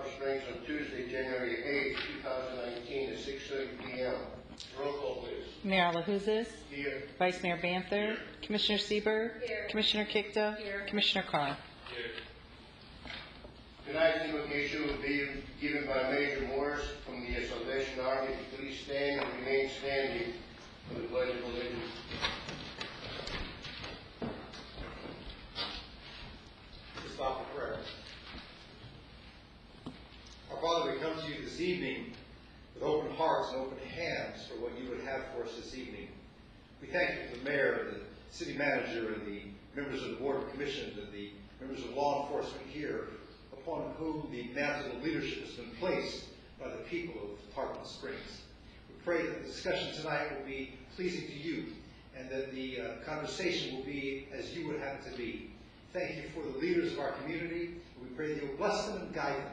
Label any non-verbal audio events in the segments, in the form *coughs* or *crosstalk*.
Tarpon Springs on Tuesday, January eighth, two thousand nineteen, at six thirty P M. Roll call, please. Mayor Alahouzos, Here. Vice Mayor Banther, Commissioner Sieber, Here. Commissioner Kikta, Commissioner Carr. Tonight's invocation will be given by Major Morris from the Salvation Army. If you Please stand and remain standing for the pledge of allegiance. to stop for prayer. Father, we come to you this evening with open hearts and open hands for what you would have for us this evening. We thank you the mayor, the city manager, and the members of the board of commissioners, and the members of law enforcement here, upon whom the mantle of leadership has been placed by the people of Tarpon Springs. We pray that the discussion tonight will be pleasing to you, and that the uh, conversation will be as you would have it to be. Thank you for the leaders of our community. We pray that you'll bless them and guide them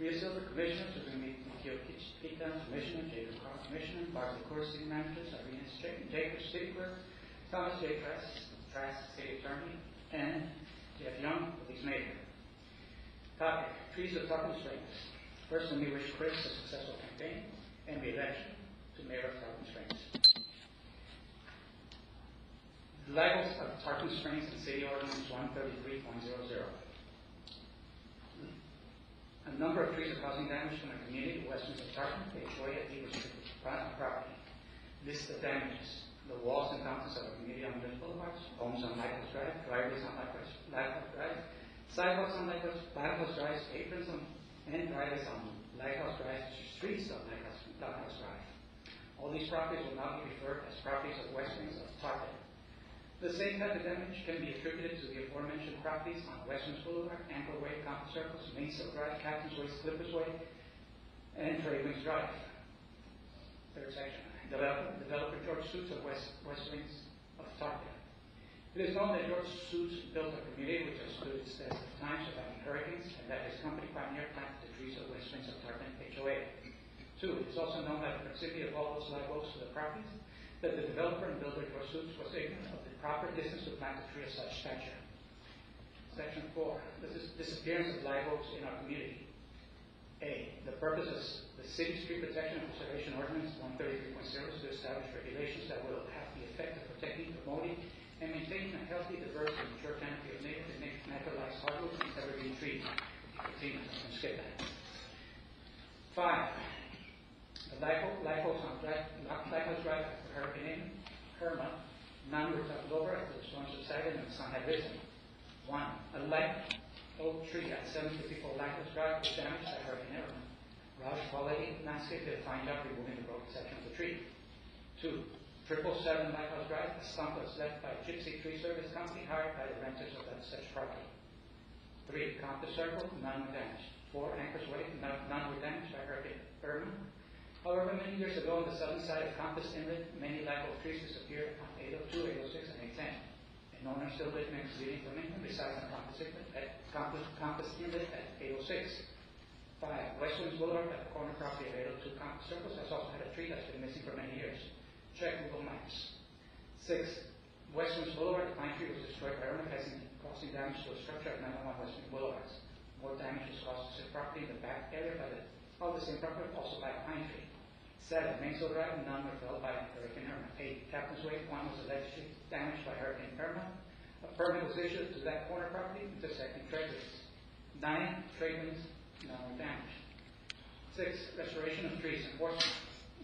Üyesi olan Commissioners of Mikio Kitan, Commissioner Jacob Cross, Commissioner Barbara Core City Manager, Sabrina Strickland, Jacob Stigler. Thomas J. Trask, Trask City Attorney, and Jeff Young, Police Major. Topic, trees of Tarpon Springs. First, let me wish Chris a successful campaign and the election to Mayor of Tarpon Springs. Levels of Tarpon Springs and City Ordinance 133.00. A number of trees are causing damage to my community, Tarpon, Bay Joy, at Beaver Street, private property. List of damages, the walls and fountains of our community on Village Boulevards, homes on Lighthouse Drive, driveways on Lighthouse, Drive, sidewalks on Lighthouse, Drive, aprons on, and driveways on Lighthouse Drive, streets on Lighthouse, Lighthouse Drive. All these properties will now be referred as properties of West Springs of Tarpon. The same type of damage can be attributed to the aforementioned properties on Western Boulevard, Anchor Way, Compass Circles, Mainsail Drive, Captain's Way, Clippers Way, and Fragrance Drive. Third section, developer, developer George Suits of West, West Wings of Tarpon. It is known that George Suits built a community which has stood its test of time surviving hurricanes, and that his company Pioneer planted the trees of West Wings of Tarpon, HOA. Two, it is also known by the proximity of all those live oaks to the properties, that the developer and builder George Suits was ignorant of the proper distance to plant a tree of such stature. Section four, the dis- disappearance of live oaks in our community. A, the purpose of the City Street Protection and Preservation Ordinance one thirty-three point zero is to establish regulations that will have the effect of protecting, promoting, and maintaining a healthy, diverse, and mature canopy of native and naturalized hardwoods and evergreen trees. I'm skip that. Five, the Lighthouse, Lighthouse on Drive, Lighthouse Drive, Hurricane Irma, none over after the storm subsided and the sun had risen. One, a light oak tree at seven fifty-four Lighthouse Drive was damaged by Hurricane Irma. Roush Quality Landscape did a fine job removing the broken section of the tree. Two, triple seven Lighthouse Drive, a stump was left by Gypsy Tree Service Company hired by the renters of that such property. Three, Compass Circle, none were damaged. Four, Anchors Way, none were damaged by Hurricane Irma. However, many years ago on the southern side of Compass Inlet, many live trees disappeared on 802, 806, and 810. An owner still lived next to the information besides on Compass Inlet at Compass, Compass Inlet at 806. Five, Westlands Boulevard at the corner property of 802 Compass Circles has also had a tree that's been missing for many years. Check Google Maps. Six, Westlands Boulevard, the pine tree was destroyed by Irma, causing, damage to a structure at 901 Westlands Boulevard. More damage was caused to the property in the back area by the, of the same property, also by a pine tree. Seven, Mainsail Drive, none were felled by Hurricane Irma. Eight, Captain's Way, one was allegedly damaged by Hurricane Irma. A permit was issued to that corner property intersecting treasuries. Nine, trade winds, none were damaged. Six, restoration of trees enforcement.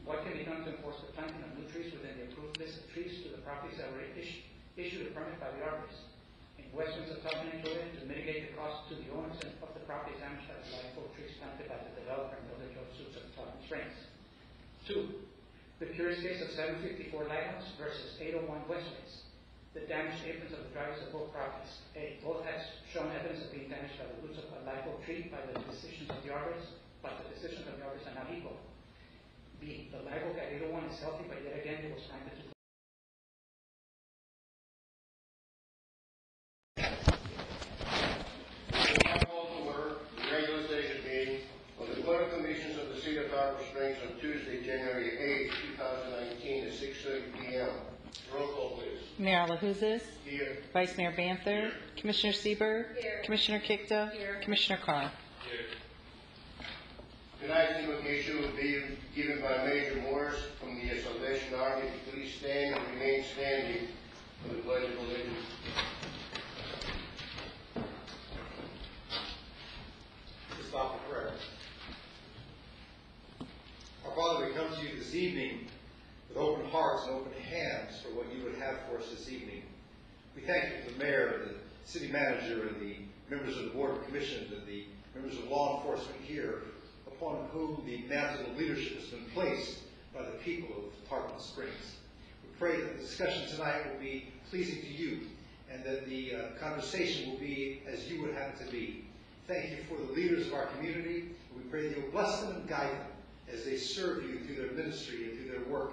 What can be done to enforce the planting of new trees within the approved list of trees to the properties that were issued, a permit by the arborist? In Westminster, Southern Florida, to mitigate the cost to the owners of the properties damaged by the live oak trees planted by the developer and builder Suits of Tarpon Springs. Two, the curious case of seven fifty-four Lighthouse versus eight oh one Westways. The damaged aprons of the drivers of both properties. A, both has shown evidence of being damaged by the roots of a live tree by the decisions of the arborist, but the decisions of the arborist are not equal. B, the oak at eight oh one is healthy, but yet again, it was planted to Call to order the regular session meeting of the Board of Commissioners of the City of Tarpon Springs on Tuesday, January eighth, two thousand nineteen, at six thirty P M. Roll call, please. Mayor Alahouzos, Here. Vice Mayor Banther, Commissioner Sieber, Commissioner Kikta, Commissioner Carr. Tonight's invocation will be given by Major Morris from the Salvation Army. Please stand and remain standing for the pledge of allegiance. to stop for prayer. Our Father, we come to you this evening with open hearts and open hands for what you would have for us this evening. We thank you for the mayor, the city manager, and the members of the board of commissioners, and the members of law enforcement here, upon whom the mantle of leadership has been placed by the people of Tarpon Springs. We pray that the discussion tonight will be pleasing to you, and that the uh, conversation will be as you would have it to be. Thank you for the leaders of our community. We pray that you'll bless them and guide them as they serve you through their ministry and through their work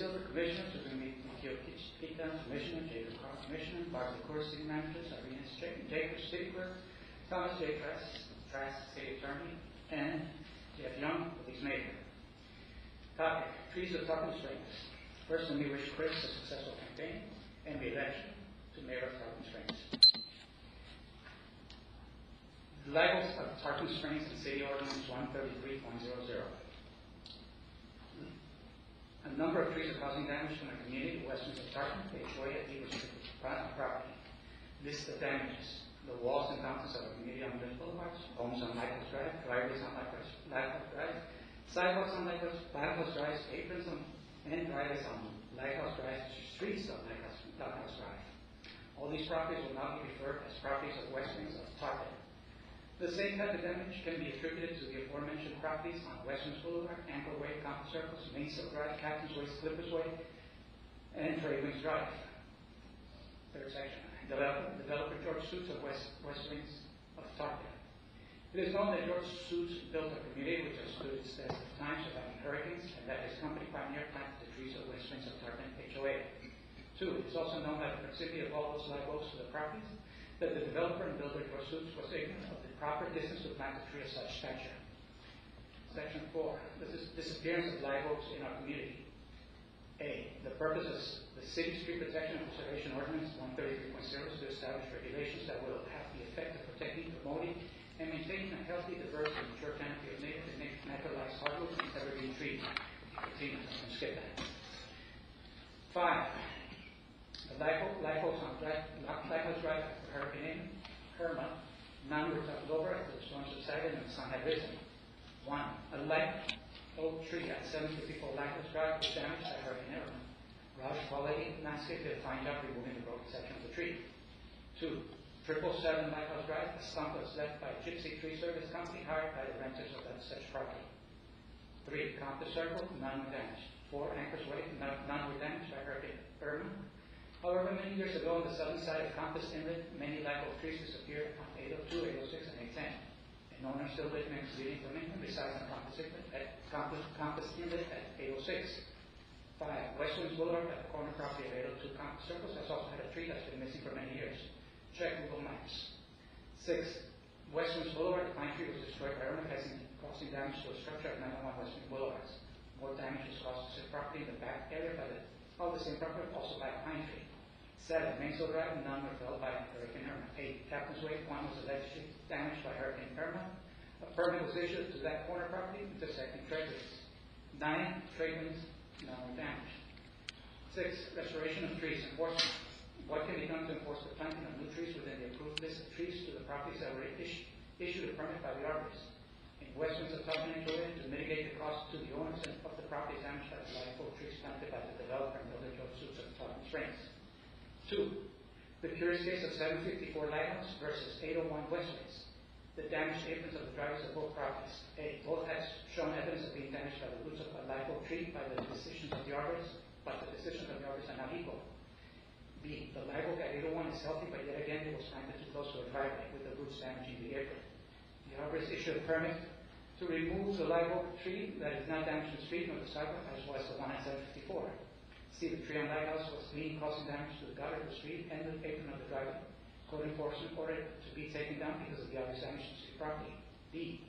Result measurements have been made from Kyokichi Pecans, measurement, Jacob Cross measurement by the core city managers, Irene Strait, Jacob Stigler, Thomas J. Press, Trask City Attorney, and Jeff Young Police his. Topic, trees of Tarpon Springs. First, let me wish Chris a successful campaign and the election to mayor of Tarpon Springs. Levels of Tarpon Springs and City Ordinance 133.00. A number of trees are causing damage to my community, Westminster Tarpon, HOA at Eagle Street, private property. List of damages, the walls and fountains of our community on Village Boulevard, homes on Lighthouse Drive, driveways on Lighthouse, Drive, sidewalks on Lighthouse, Lighthouse Drive, aprons on, and driveways on Lighthouse Drive, streets on Lighthouse, Drive. All these properties will now be referred as properties of Westminster Tarpon. The same type of damage can be attributed to the aforementioned properties on Western Boulevard, Anchor Way, Compass Circles, Mainsail Drive, Captain's Way, Clippers Way, and Trade Winds Drive. Third section, developer, developer George Suits of West, West Wings of Tarpon. It is known that George Suits built a community which has stood its test of time surviving hurricanes, and that his company Pioneer planted the trees of West Wings of Tarpon, HOA. Two, it is also known that the proximity of all those live oaks to the properties, that the developer and builder George Suits was ignorant of the proper distance to plant a of such stature. Section 4. The disappearance of live oaks in our community. A. The purpose of the city street Protection and Preservation Ordinance 133.0 is to establish regulations that will have the effect of protecting, promoting, and maintaining a healthy, diverse, and mature canopy of native and naturalized hardwoods and evergreen trees. 15. Skip that. 5. Lycos-Rhizopyrin, Carpinin, Herma, Nonreceptivobra, Lisponzacillin, and Sonhydrazine. 1. A Lycos-3 at 754 Lycos-Rhizopyrin was damaged Her Carpinin Herma. Rush quality, landscape to find out removing the broken section of the tree. Two triple seven 777 Lycos Drive, a stump was left by a gypsy tree service company hired by the renters of that such property. 3. Compass Circle, none were damaged. 4. Anchors Way, none were damaged by Hurricane Irma. However, many years ago, on the southern side of Compass Inlet, many live oak trees disappeared on 802, 806, and 810. An owner still recommends leaving for maintenance resides on Compass Inlet at Compass, Compass Inlet at 806. Five, Westlands Boulevard at the corner property of 802 Compass Circles has also had a tree that's been missing for many years. Check Google Maps. Six, Westlands Boulevard, the pine tree was destroyed by causing, causing damage to a structure at 901 Westlands Boulevard. More damage was caused to the property in the back area by the, of the same property, also by a pine tree. Seven, Mainsail Drive, none were felled by Hurricane Irma. Eight, Captain's Way, one was allegedly damaged by Hurricane Irma. A permit was issued to that corner property, intersecting treasuries. Nine, trade winds, none were damaged. Six, restoration of trees enforcement. What can be done to enforce the planting of new trees within the approved list of trees to the properties that were issued, issued a permit by the arborist? Westminster, Southern Florida, to mitigate the cost to the owners and of the properties damaged by oak trees planted by the developer and village of of Tarpon Springs. Two, the curious case of seven fifty-four Lighthouse versus eight oh one Westways. The damaged aprons of the drivers of both properties. A, both has shown evidence of being damaged by the roots of a live oak tree by the decisions of the arborist, but the decisions of the arborist are not equal. B, the live oak at 801 is healthy, but yet again it was planted too close to a driveway with the roots damaging the apron. The arborist issued a permit to remove the live oak tree that is not damaging the street nor the sidewalk as was the one at 754. C, the tree on Lighthouse was leaning, causing damage to the gutter of the street and the apron of the driveway. Code enforcement ordered it to be taken down because of the obvious damage to street property. D,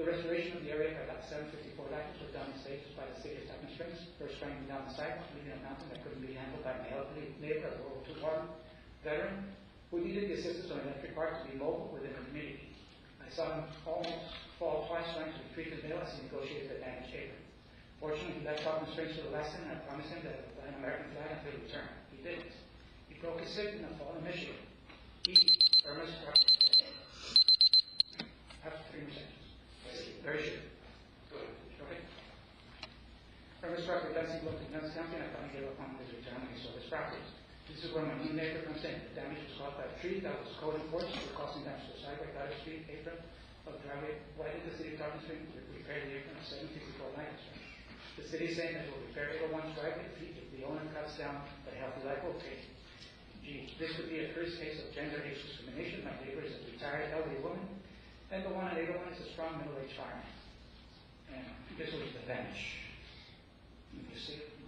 the restoration of the area by 754 Lighthouse was done in stages by the city of Tarpon Springs, first striking down the sidewalk, leaving a mountain that couldn't be handled by an elderly neighbor of World War II veteran who needed the assistance of an electric car to be mobile within the community. I saw him almost fall twice trying to retrieve his mail as he negotiated the damaged apron. Fortunately, he left Tarpon Springs for the lesson, and I promised him that he would fly an American flag until he returned. He didn't. He broke his hip in a fall in Michigan. He, Irma's Have three seconds. Very sure. Okay. Irma's property fencing looked at Nuts County, and I finally gave up on his return when he sold his. This is where my new neighbor comes in. The damage was caused by a tree that was code enforced, for causing damage to the sidewalk, gutter street, apron. Why did the city Tarpon Springs repair the apron of seven fifty-four Lion Street? The city is saying that it will repair eight oh one driveway if the- owner cuts down the healthy life tree. Gee, this would be a first case of gender age discrimination. My neighbor is a retired elderly woman, and the one at eight oh one is a strong middle-aged fireman. And this was the bench. You can see it.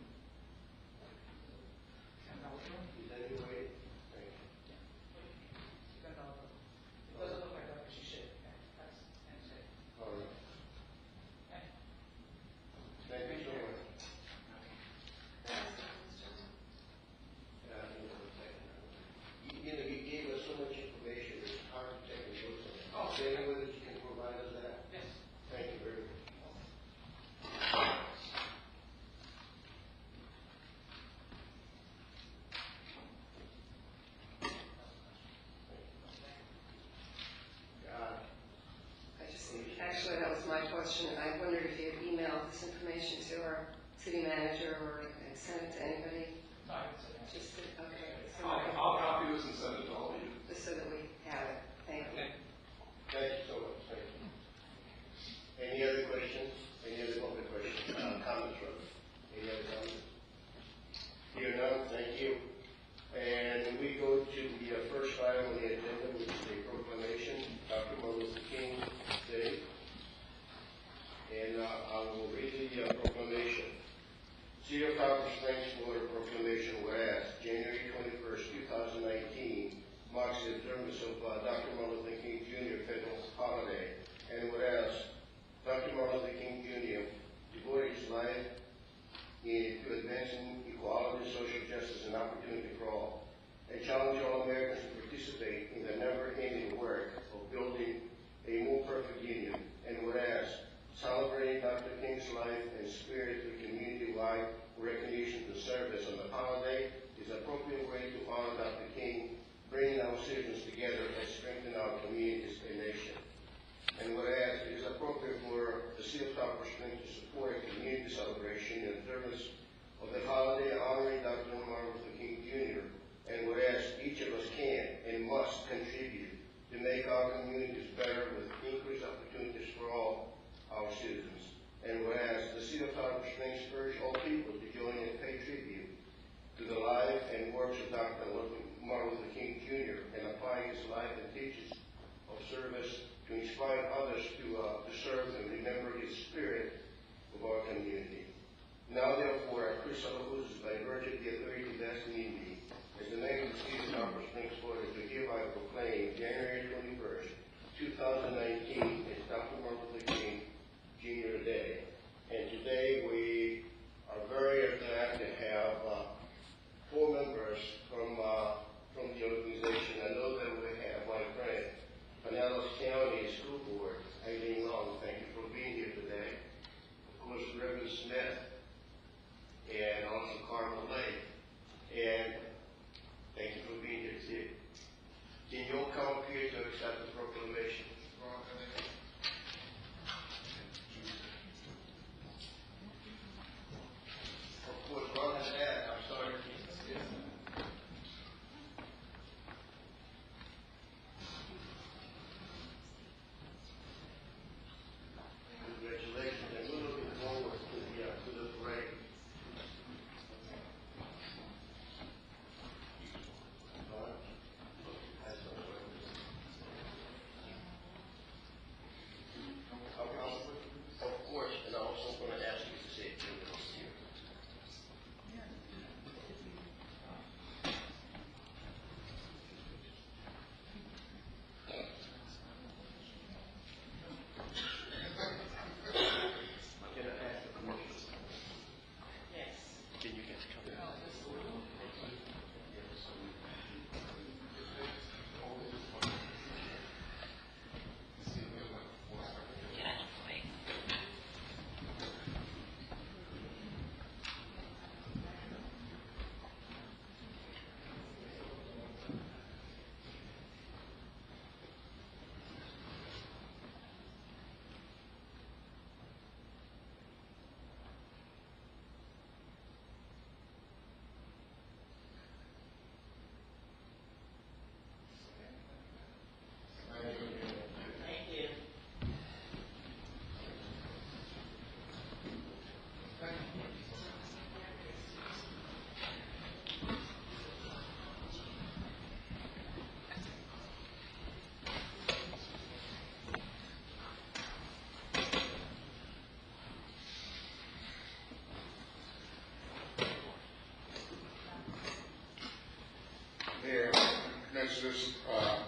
Commissioners, uh,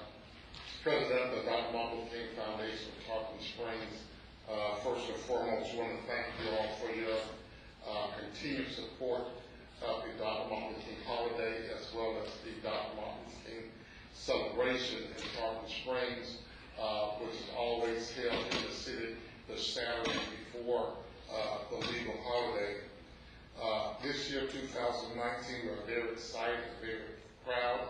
President of the Dr. Martin Luther King Foundation of Tarpon Springs, uh, first and foremost, want to thank you all for your uh, continued support of the Dr. Martin King holiday as well as the Dr. Martin King celebration in Tarpon Springs, uh, which is always held in the city the Saturday before uh, the legal holiday. Uh, This year, 2019, we're very excited, very proud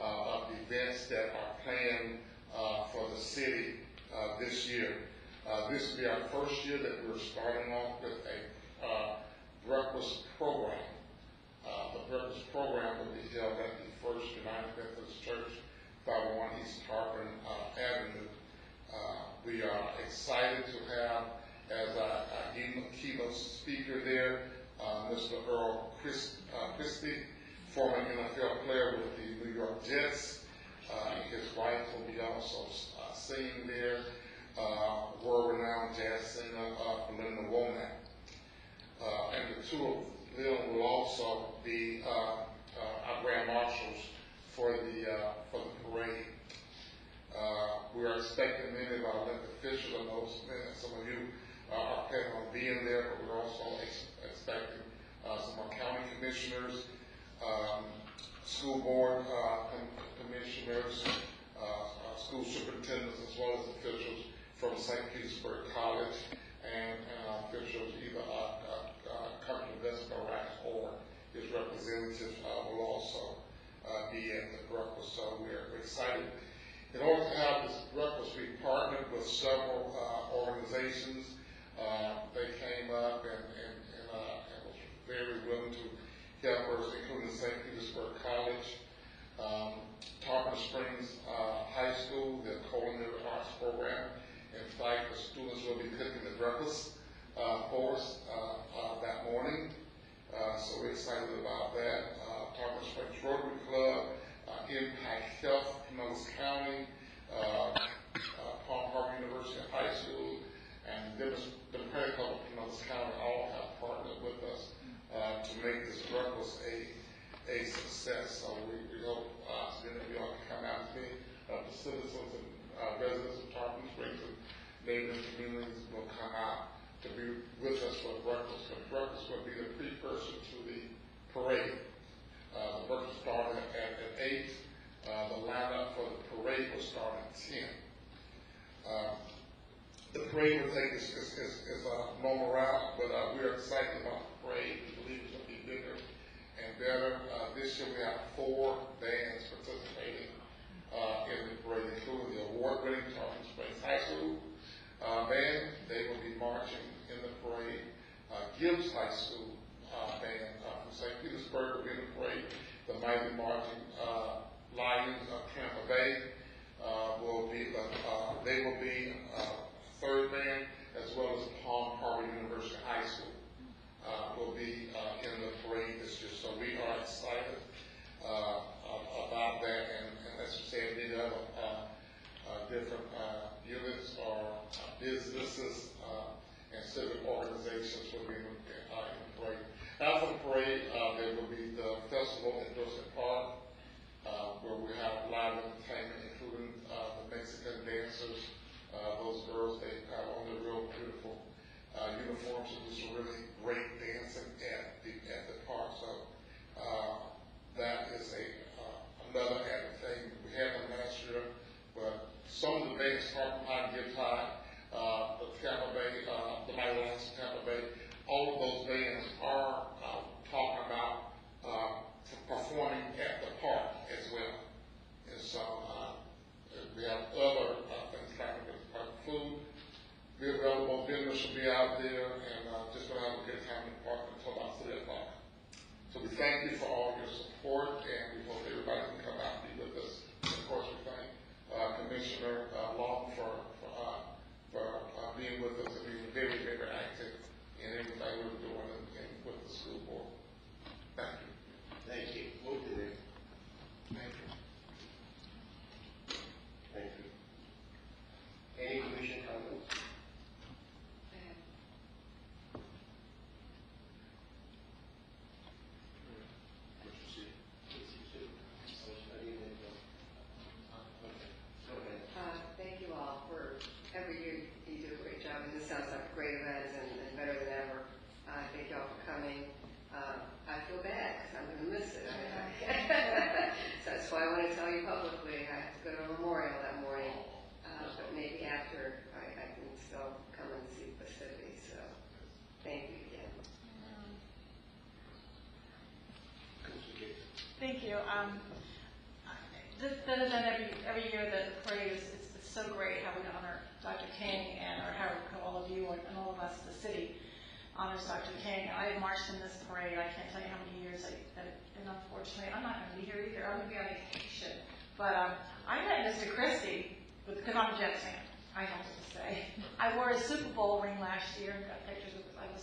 of the events that are planned uh, for the city uh, this year. Uh, This will be our first year that we're starting off with a uh, breakfast program. Uh, The breakfast program will be held at the First United Methodist Church, 501 East Tarpon uh, Avenue. Uh, We are excited to have as our keynote- speaker there, uh, Mr. Earl Chris- uh, Christy, former NFL player with the New York Jets. Uh, His wife will be also uh, there, uh, world-renowned jazz singer uh, Belinda Womack. Uh, And the two of them will also be uh, uh, our grand marshals for the, uh, for the parade. We are expecting many of our elected officials, I know some, some of you are planning on being there, but we're also ex- expecting some of our county commissioners, Um, school board uh, commissioners, uh, uh, school superintendents, as well as officials from St. Petersburg College and officials either uh, uh, uh, Country Investment Iraq or his representative will also be at the breakfast. So we're excited. In order to have this breakfast, we partnered with several organizations. They came up and was very willing to us, including St. Petersburg College, um, Tarpon Springs uh, High School, the culinary arts program. In fact, the students will be cooking the breakfast uh, force, uh, uh, that morning. Uh, so we're excited about that. Uh, Tarpon Springs Rotary Club, uh, Impact Health, Pinellas County, Palm Harbor University High School, and Demonst- Democratic Club of Pinellas County all have partnered with us, to make this breakfast a, a success. So we, we hope, uh, so many y'all can come out to me, uh, the citizens and, uh, residents of Tarpon Springs and neighboring communities will come out to be with us for breakfast. The breakfast will be the precursor to the parade. Uh, the breakfast started at, at eight. Uh, the lineup for the parade will start at ten. Uh, the parade will take a normal route, but, uh, we're excited about parade. We believe it's gonna be bigger and better. Uh, this year we have four bands participating, uh, in the parade, including the award-winning Tarpon Springs High School, uh, band. They will be marching in the parade. Uh, Gibbs High School, uh, band, uh, from St. Petersburg will be in the parade. The Mighty Marching, uh, Lions of Tampa Bay, uh, will be, uh, they will be, uh, third band, as well as Palm Harbor University High School, will be, uh, in the parade this year. So we are excited, uh, uh, about that, and, and as you said, many other, uh, uh, different, uh, units or uh, businesses, uh, and civic organizations will be, in, uh, in the parade. After the parade, uh, there will be the festival at Dorset Park, uh, where we have live entertainment, including, uh, the Mexican dancers. Uh, those girls, they have on their real beautiful, uh, uniforms, do some really great dancing at the, at the park, so, uh, that is a, uh, another added thing. We had them last year, but some of the bands, Harper High, Gibbs High, uh, the Tampa Bay, uh, the Mighty Lions of Tampa Bay, all of those bands are, uh, talking about, uh, performing at the park as well. And so, uh, we have other, uh, things like, like food, be available, vendors will be out there, and, uh, just gonna have a good time in the park until about three o'clock. So we thank you for all your support, and we hope everybody can come out and be with us. Of course, we thank, uh, Commissioner, uh, Long for, for, uh, for, uh, being with us and being very, very active in everything we're doing and, and with the school board. Thank you. Thank you. Move to this. Thank you. Thank you. Any commission comments? Go ahead. Uh, Thank you all for, every year you do a great job, and this sounds like a great event and and better than ever. Uh, Thank you all for coming. Uh, I feel bad, because I'm going to miss it. I- I- So that's why I want to tell you publicly, I have to go to a memorial that morning, Uh, but maybe after, I I can still come and see the city, so thank you again. Commissioner Gates. Thank you. Um, This, that is done every, every year, the the parade is, it's it's so great how we honor Dr. King and, or all of you and all of us, the city honors Dr. King. I have marched in this parade, I can't tell you how many years, I- and unfortunately, I'm not going to be here either, I'm going to be on vacation. But um, I met Mr. Christy, because I'm a Jets fan, I have to say. I wore a Super Bowl ring last year and got pictures with, I was.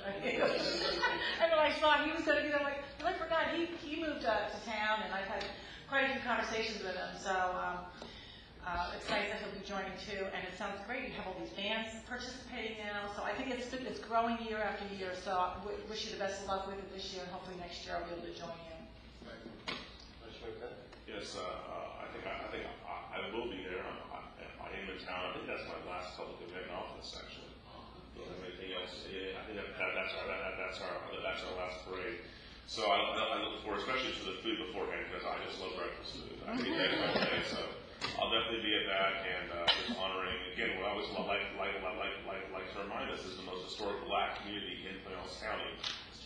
*laughs* And then I saw he was going to be there, like, I forgot, he, he moved uh, to town, and I've had quite a few conversations with him, so, um, uh, it's nice that he'll be joining too, and it sounds great, you have all these bands participating now, so I think it's, it's growing year after year, so I w- wish you the best of luck with it this year, and hopefully next year I'll be able to join you. Yes, uh, uh, I think, I I think I I will be there. I'm- I I am in town. I think that's my last public event in office, actually. Don't have anything else. Yeah, I think that, that- that's our, that- that's our, that's our last parade. So I, I look forward, especially to the food beforehand, because I just love breakfast food. I can eat that all day, so I'll definitely be at that and, uh, just honoring, again, what I always like, like, like, like, like, like to remind us is the most historic black community in Pinellas County.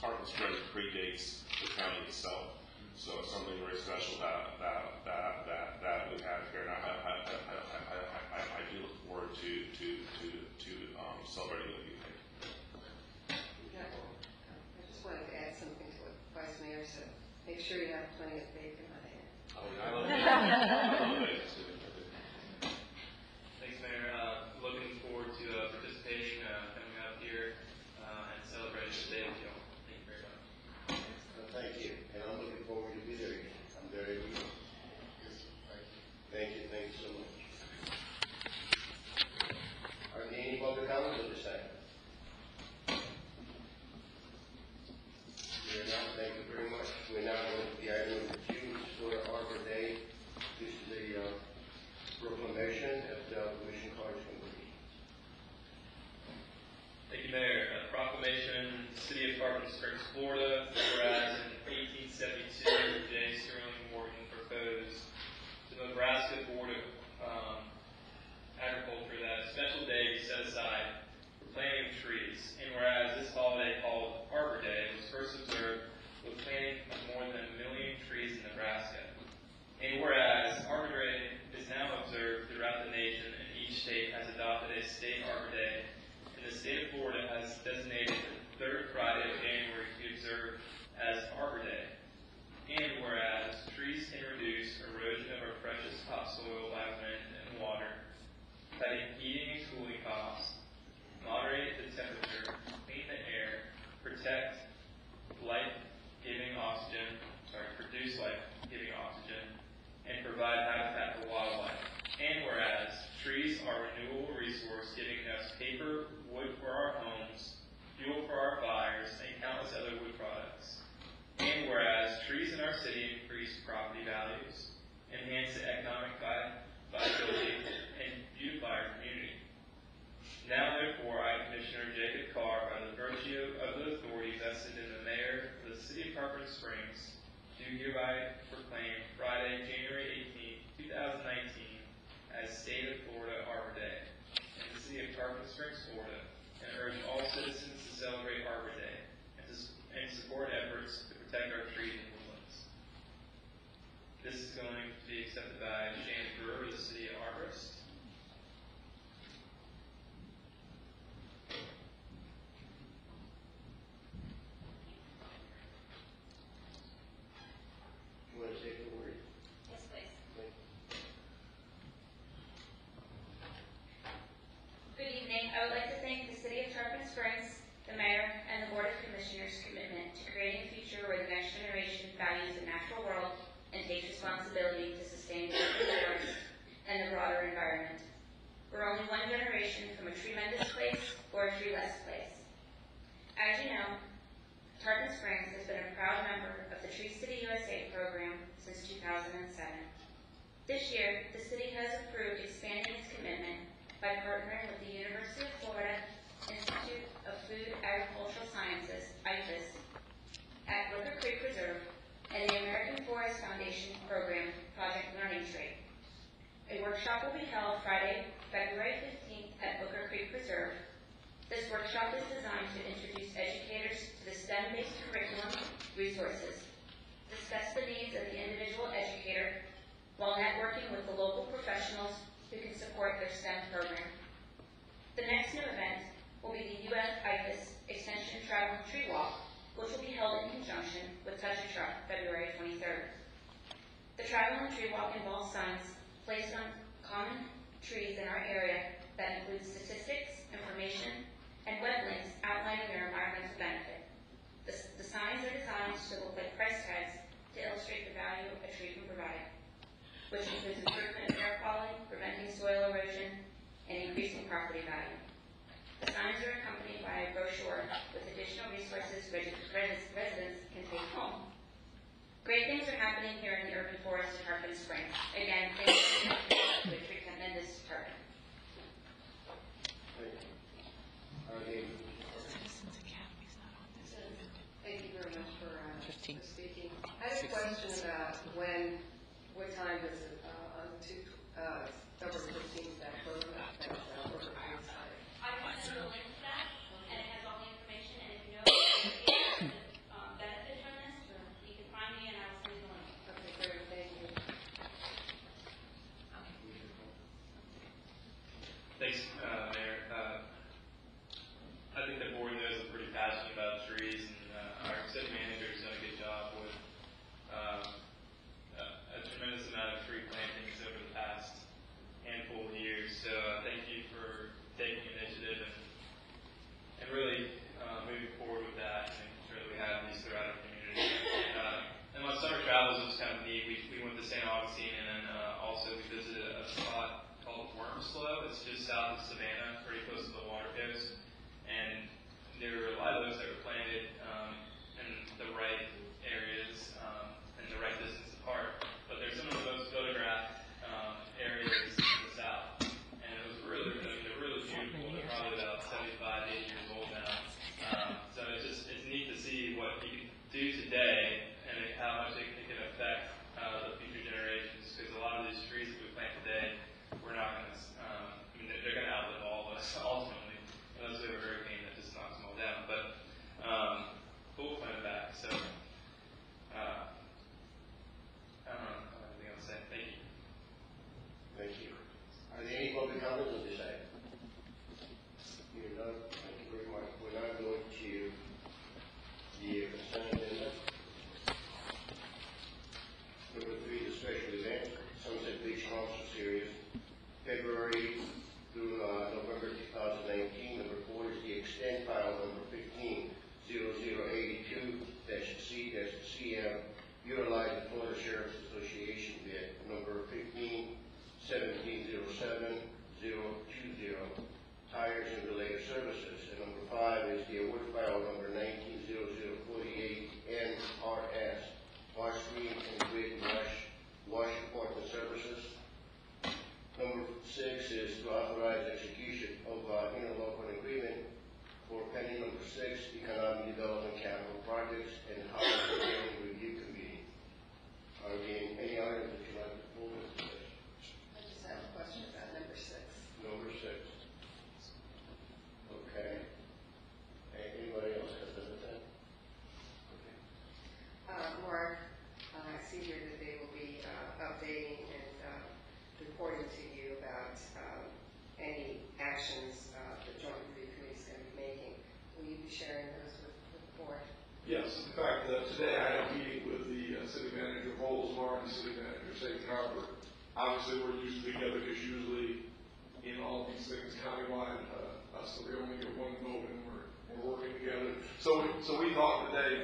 Tarpon Springs predates the county itself. So it's something very special that, that, that, that, that we have here. And I, I, I, I, I, I, I do look forward to, to, to, to, um, celebrating with you. Thank you. Yeah, I just wanted to add something to what Vice Mayor said. Make sure you have plenty of bacon on hand. Oh, yeah, *laughs* I love it. *laughs* uh, participating, uh, coming up here, uh, and celebrating the day with y'all. Thank you very much. Well, thank you, and I'm looking forward to be there again. I'm very eager. Thank you, thank you so much. city of Tarpon Springs, Florida, whereas in 1872, J. Sterling Morton proposed to the Nebraska Board of um, Agriculture that a special day be set aside for planting trees, and whereas this holiday called Arbor Day was first observed with planting of more than a million trees in Nebraska, and whereas Arbor Day is now observed throughout the nation and each state has adopted a state Arbor Day, and the state of Florida has designated third Friday of January to be observed as Arbor Day. And whereas trees can reduce erosion of our precious topsoil by wind and water, cutting heating and cooling costs, moderate the temperature, clean the air, protect life giving oxygen, sorry, produce life giving oxygen, and provide habitat for wildlife. And whereas trees are a renewable resource giving us paper, wood for our homes, fuel for our fires, and countless other wood products. And whereas trees in our city increase property values, enhance the economic viability, and beautify our community. Now, therefore, I, Commissioner Jacob Carr, by the virtue of the authority vested in the Mayor of the City of Tarpon Springs, do hereby proclaim Friday, January 18, 2019, as State of Florida Arbor Day in the City of Tarpon Springs, Florida, and urge all citizens to celebrate Arbor Day and, to, and support efforts to protect our trees and woodlands. This is going to be accepted by James Brewer, the City of Arborist.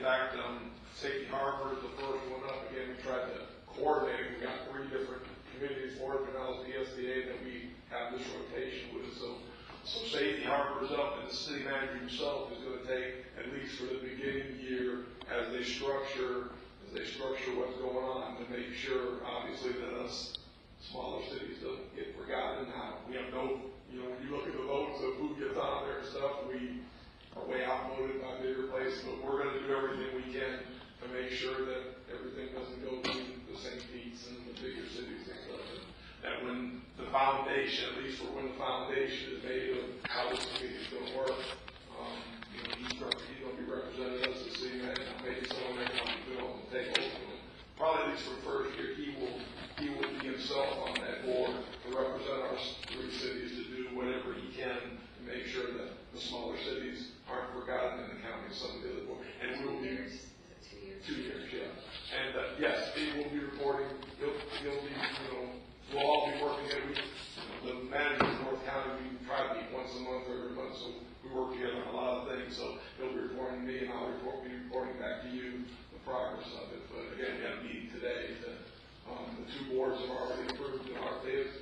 In fact, Safety Harbor is the first one up. Again, we tried to coordinate. We got three different committees, Florida Pinellas, PSDA, that we have this rotation with. So so Safety Harbor is up, and the city manager himself is gonna take, at least for the beginning year, as they structure, as they structure what's going on, to make sure, obviously, that us smaller cities don't get forgotten. Now, we have no, you know, when you look at the votes of who gets on there and stuff, we are way outvoted by bigger places, but we're gonna do everything we can to make sure that everything doesn't go to the St. Pete's and the bigger cities and stuff. And That when the foundation, at least for when the foundation is made of how this committee is gonna work, um, you know, he's, he's gonna be representing us as city manager, maybe someone that might be able to take over. Probably at least for the first year, he will, he will be himself on that board to represent our three cities to do whatever he can to make sure that the smaller cities aren't forgotten in the county of the other boards. And we will be two years? Two years, yeah. And, uh, yes, he will be reporting, he'll, he'll be, you know, we'll all be working, we, the manager of North County, we try to meet once a month or every month, so we work together on a lot of things, so he'll be reporting to me, and I'll report, be reporting back to you the progress of it. But again, we had a meeting today that, um, the two boards have already approved in our bids.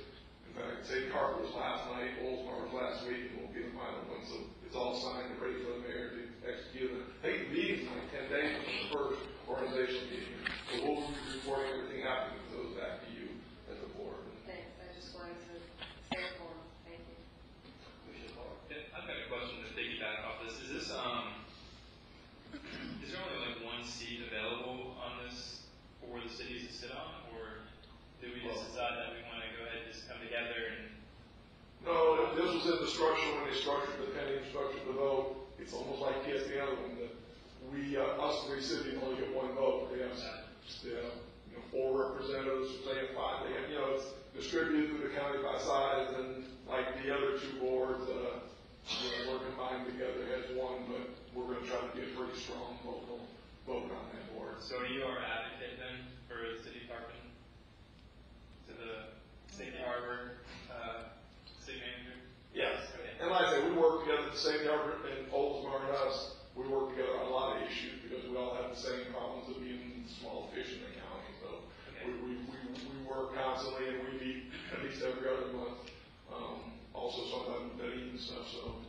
In fact, St. Harbor was last night, Oldsmar was last week, and we'll be the final one, so it's all signed and ready for the mayor to execute it. I think the meeting's like ten days from the first organization meeting, so we'll be reporting everything happening to those back to you as a board. Thanks, I just wanted to say it for him. Thank you. Commissioner Hart? Yeah, I've got a question to piggyback off this. Is this, um, is there only like one seat available on this for the cities to sit on? Or do we just decide that we want to go ahead and just come together and, No, this was in the structure, when they structured the pending structured the vote, it's almost like one, that we, uh, us three cities only get one vote, they have, four representatives, they have five, they have, you know, it's distributed through the county by size, and like the other two boards, uh, we're combined together as one, but we're gonna try to get a pretty strong local vote on that board. so are you our advocate then for the city department? To the Safety Harbor, uh, city manager? Yes. And like I said, we work together, the same government and Oldsmar and us, we work together on a lot of issues because we all have the same problems of being small fish in the county, so. We, we, we, we work constantly and we meet at least every other month. Um, also sometimes and stuff, so.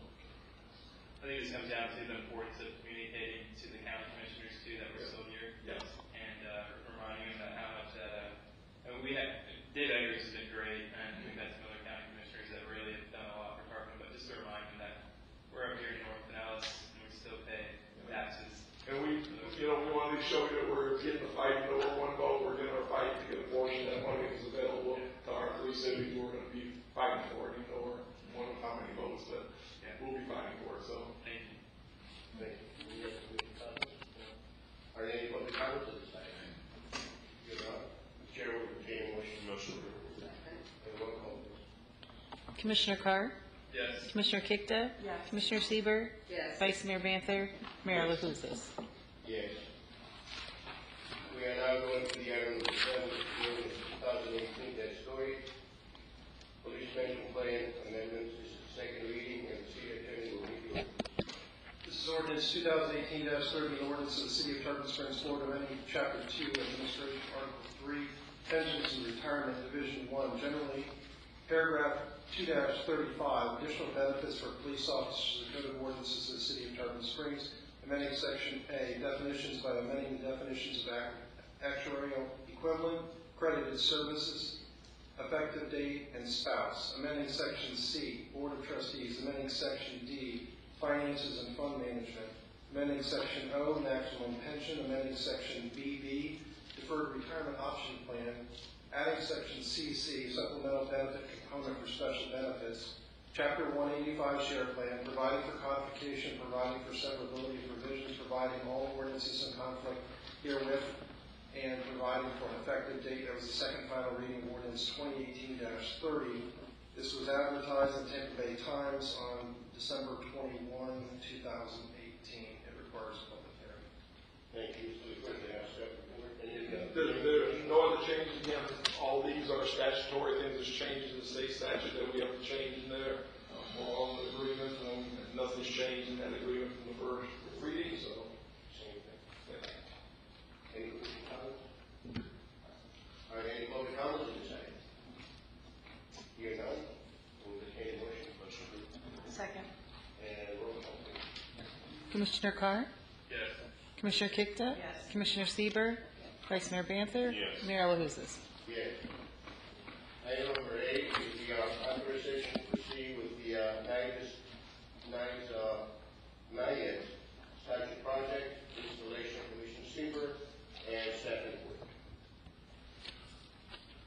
I think this comes down to the importance of communicating to the county commissioners too that we're still here. Yes. And, uh, reminding them that how much that, uh, and we have, Dave Eggers has been great, and we've had some other county commissioners that really have done a lot for Tarpon, but just to remind them that we're up here in North Pinellas, and we still pay taxes. And we, you know, we wanted to show you that we're getting the fight, you know, we're one vote, we're getting our fight to get a portion of that money that's available to our three cities, we're gonna be fighting for it, you know, we're one of how many votes, but we'll be fighting for it, so. Thank you. Thank you. Any other public comments? Are there any public comments at this time? If not, the chair will entertain a motion. Motion. And roll call, please. Commissioner Karr? Yes. Commissioner Kikta? Yes. Commissioner Sieber, Yes. Vice Mayor Banther? Mayor Alahouzos? Yes. We are now going to the item number seven, dealing with two thousand eighteen dash story. Police pension plan amendments, this is the second reading, and the city attorney will review. This is ordinance 2018-30, an ordinance of the City of Tarpon Springs, Florida, amending Chapter 2, Administration, Article 3, Pensions and Retirement, Division 1, generally, paragraph 2-35, additional benefits for police officers, the Code of Ordinances of the City of Tarpon Springs, amending Section A, definitions by amending the definitions of ac- actuarial equivalent, credited services, effective date, and spouse, amending Section C, Board of Trustees, amending Section D, Finances and Fund Management, amending Section O, Maximum Pension, amending Section BB, Deferred Retirement Option Plan, adding Section CC, Supplemental Benefit Component for Special Benefits, Chapter 185 Share Plan, providing for codification, providing for severability provisions, providing all ordinances in conflict herewith, and providing for an effective date. That was the second final reading of ordinance 2018-30. This was advertised in Tampa Bay Times on December 21, 2018. It requires a public hearing. Thank you, Mr. Clerk, the House Deputy Board. Any other- There, there's no other changes, again, all these are statutory things, there's changes in the state statute that we have to change in there. Um, We're all in agreement, um, and nothing's changed in that agreement from the first reading, so. Same thing. yeah. Any public comments? Are there any public comments at this item? Here none, we'll entertain a motion. Motion Second. And roll call, please. Commissioner Karr? Yes. Commissioner Kikta? Yes. Commissioner Sieber, Vice Mayor Banther? Yes. Mayor Alahouzos? Yes. Item number eight is the uh, authorization to proceed with the uh, naiads, naiads, uh, naiads statute project, installation of Commissioner Sieber and Stephanie Wood.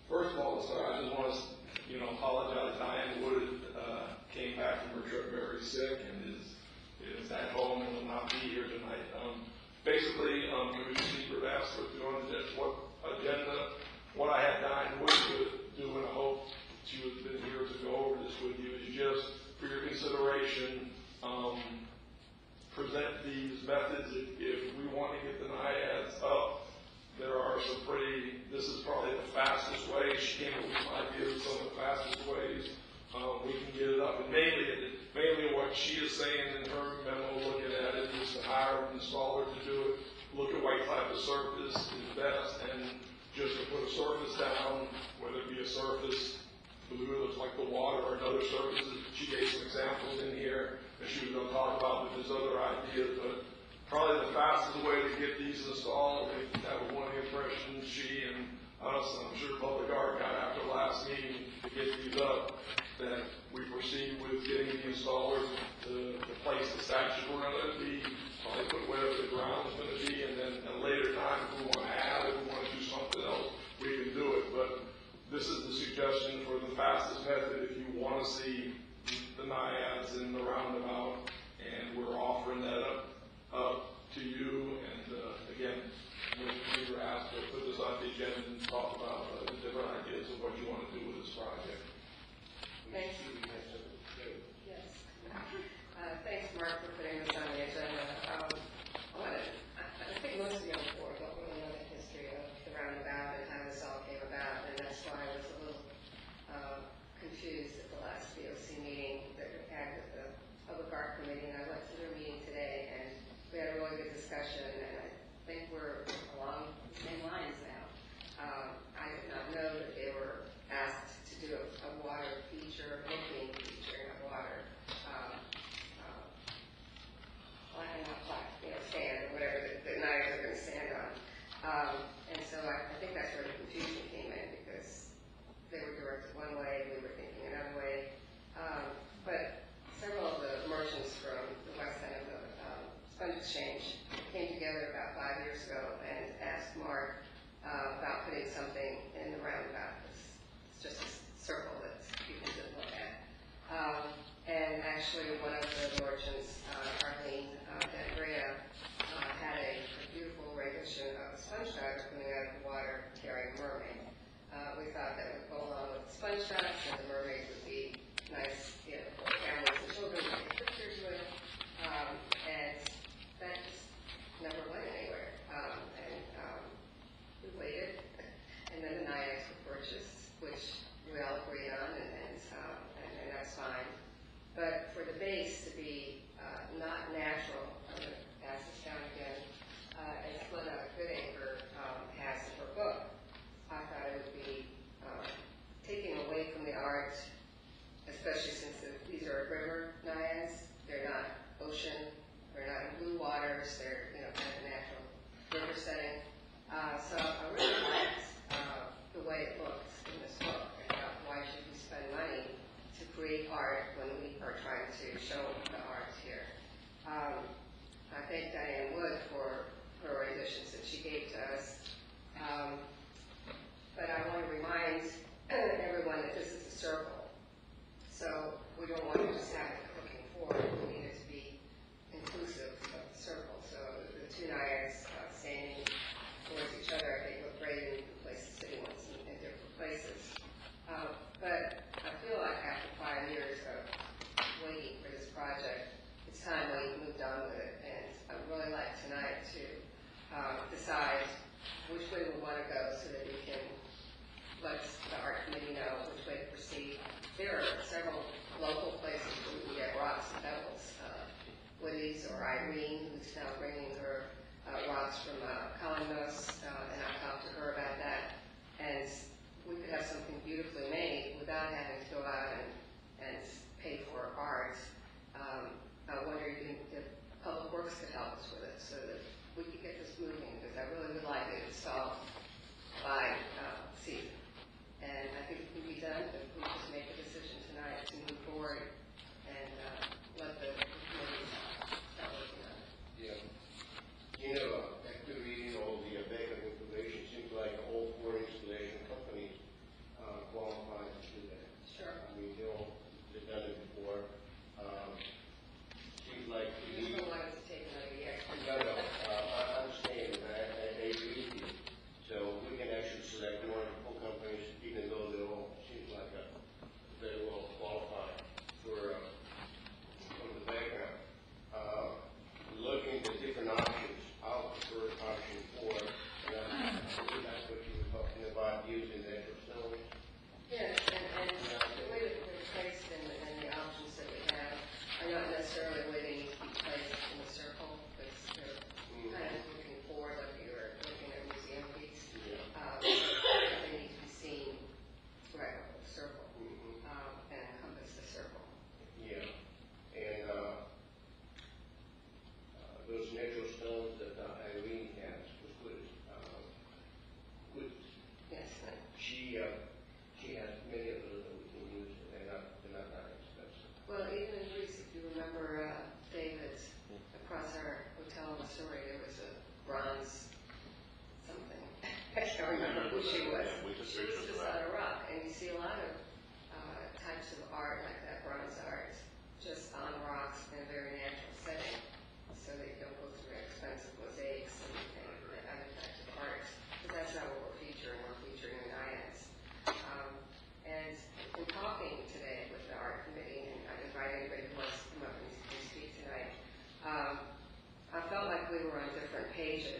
First of all, so I just want to, you know, apologize. Diane Wood uh, came back from her trip very sick and is is at home and will not be here tonight. Um, basically, um, Commissioner Sieber asked for doing this, what agenda, what I had Diane Wood do, and I hope she would have been here to go over this with you, is just for your consideration, um, present these methods. If, if we want to get the naiads up there are some pretty, this is probably the fastest way, she came up with some ideas, some of the fastest ways, um, we can get it up. And mainly, mainly what she is saying in her memo, looking at it, is to hire an installer to do it, look at what type of surface is best, and just to put a surface down, surface, blue looks like the water, or another surface, she gave some examples in here, that she was gonna talk about, but there's other ideas, but probably the fastest way to get these installed, we have a one impression, she and us, I'm sure Public Art got after last meeting to get these up, that we proceed with getting the installers to, to place the statue we're gonna be, probably put wherever the ground is gonna be, and then at a later time, if we wanna add, if we wanna do something else, we can do it, but this is the suggestion for the fastest method if you wanna see the naiads in the roundabout, and we're offering that up up to you, and, uh, again, we, we were asked to put this on the agenda and talk about, uh, the different ideas of what you wanna do with this project. Thanks. Yes. Uh, thanks, Mark, for putting this on the agenda. at the last BOC meeting that we had with the Public Art Committee, and I went to their meeting today, and we had a really good discussion, and I think we're along the same lines now. Um, I did not know that they were asked to do a, a water feature, making feature of water. Um, um, not plaque, you know, sand or whatever the, the naiads are going to stand on. Um, and so I, I think that's where the confusion came in they were directed one way, we were thinking another way. Um, but several of the merchants from the west end of um, the sponge exchange came together about five years ago and asked Mark uh, about putting something in the roundabout. It's just a circle that people didn't look at. Um, and actually one of the merchants, uh, Arlene uh, D'Andrea, had a beautiful rendition of a sponge diver coming out of the water carrying a mermaid. Uh, we thought that with the sponge shots and the mermaids would be nice, you know, for families and children to take pictures with. Um, and that just never went anywhere. Um, and um, we waited. *laughs* And then the naiads were purchased, which we all agreed on, and, and, um, and, and that's fine. But for the base to be uh, not natural, I'm going to pass this down again, uh, and Glenna Goodacre um, has in her book, I thought it would be um, taking away from the art, especially since the- these are river naiads, they're not ocean, they're not in blue waters, they're, you know, kind of natural river setting. Uh,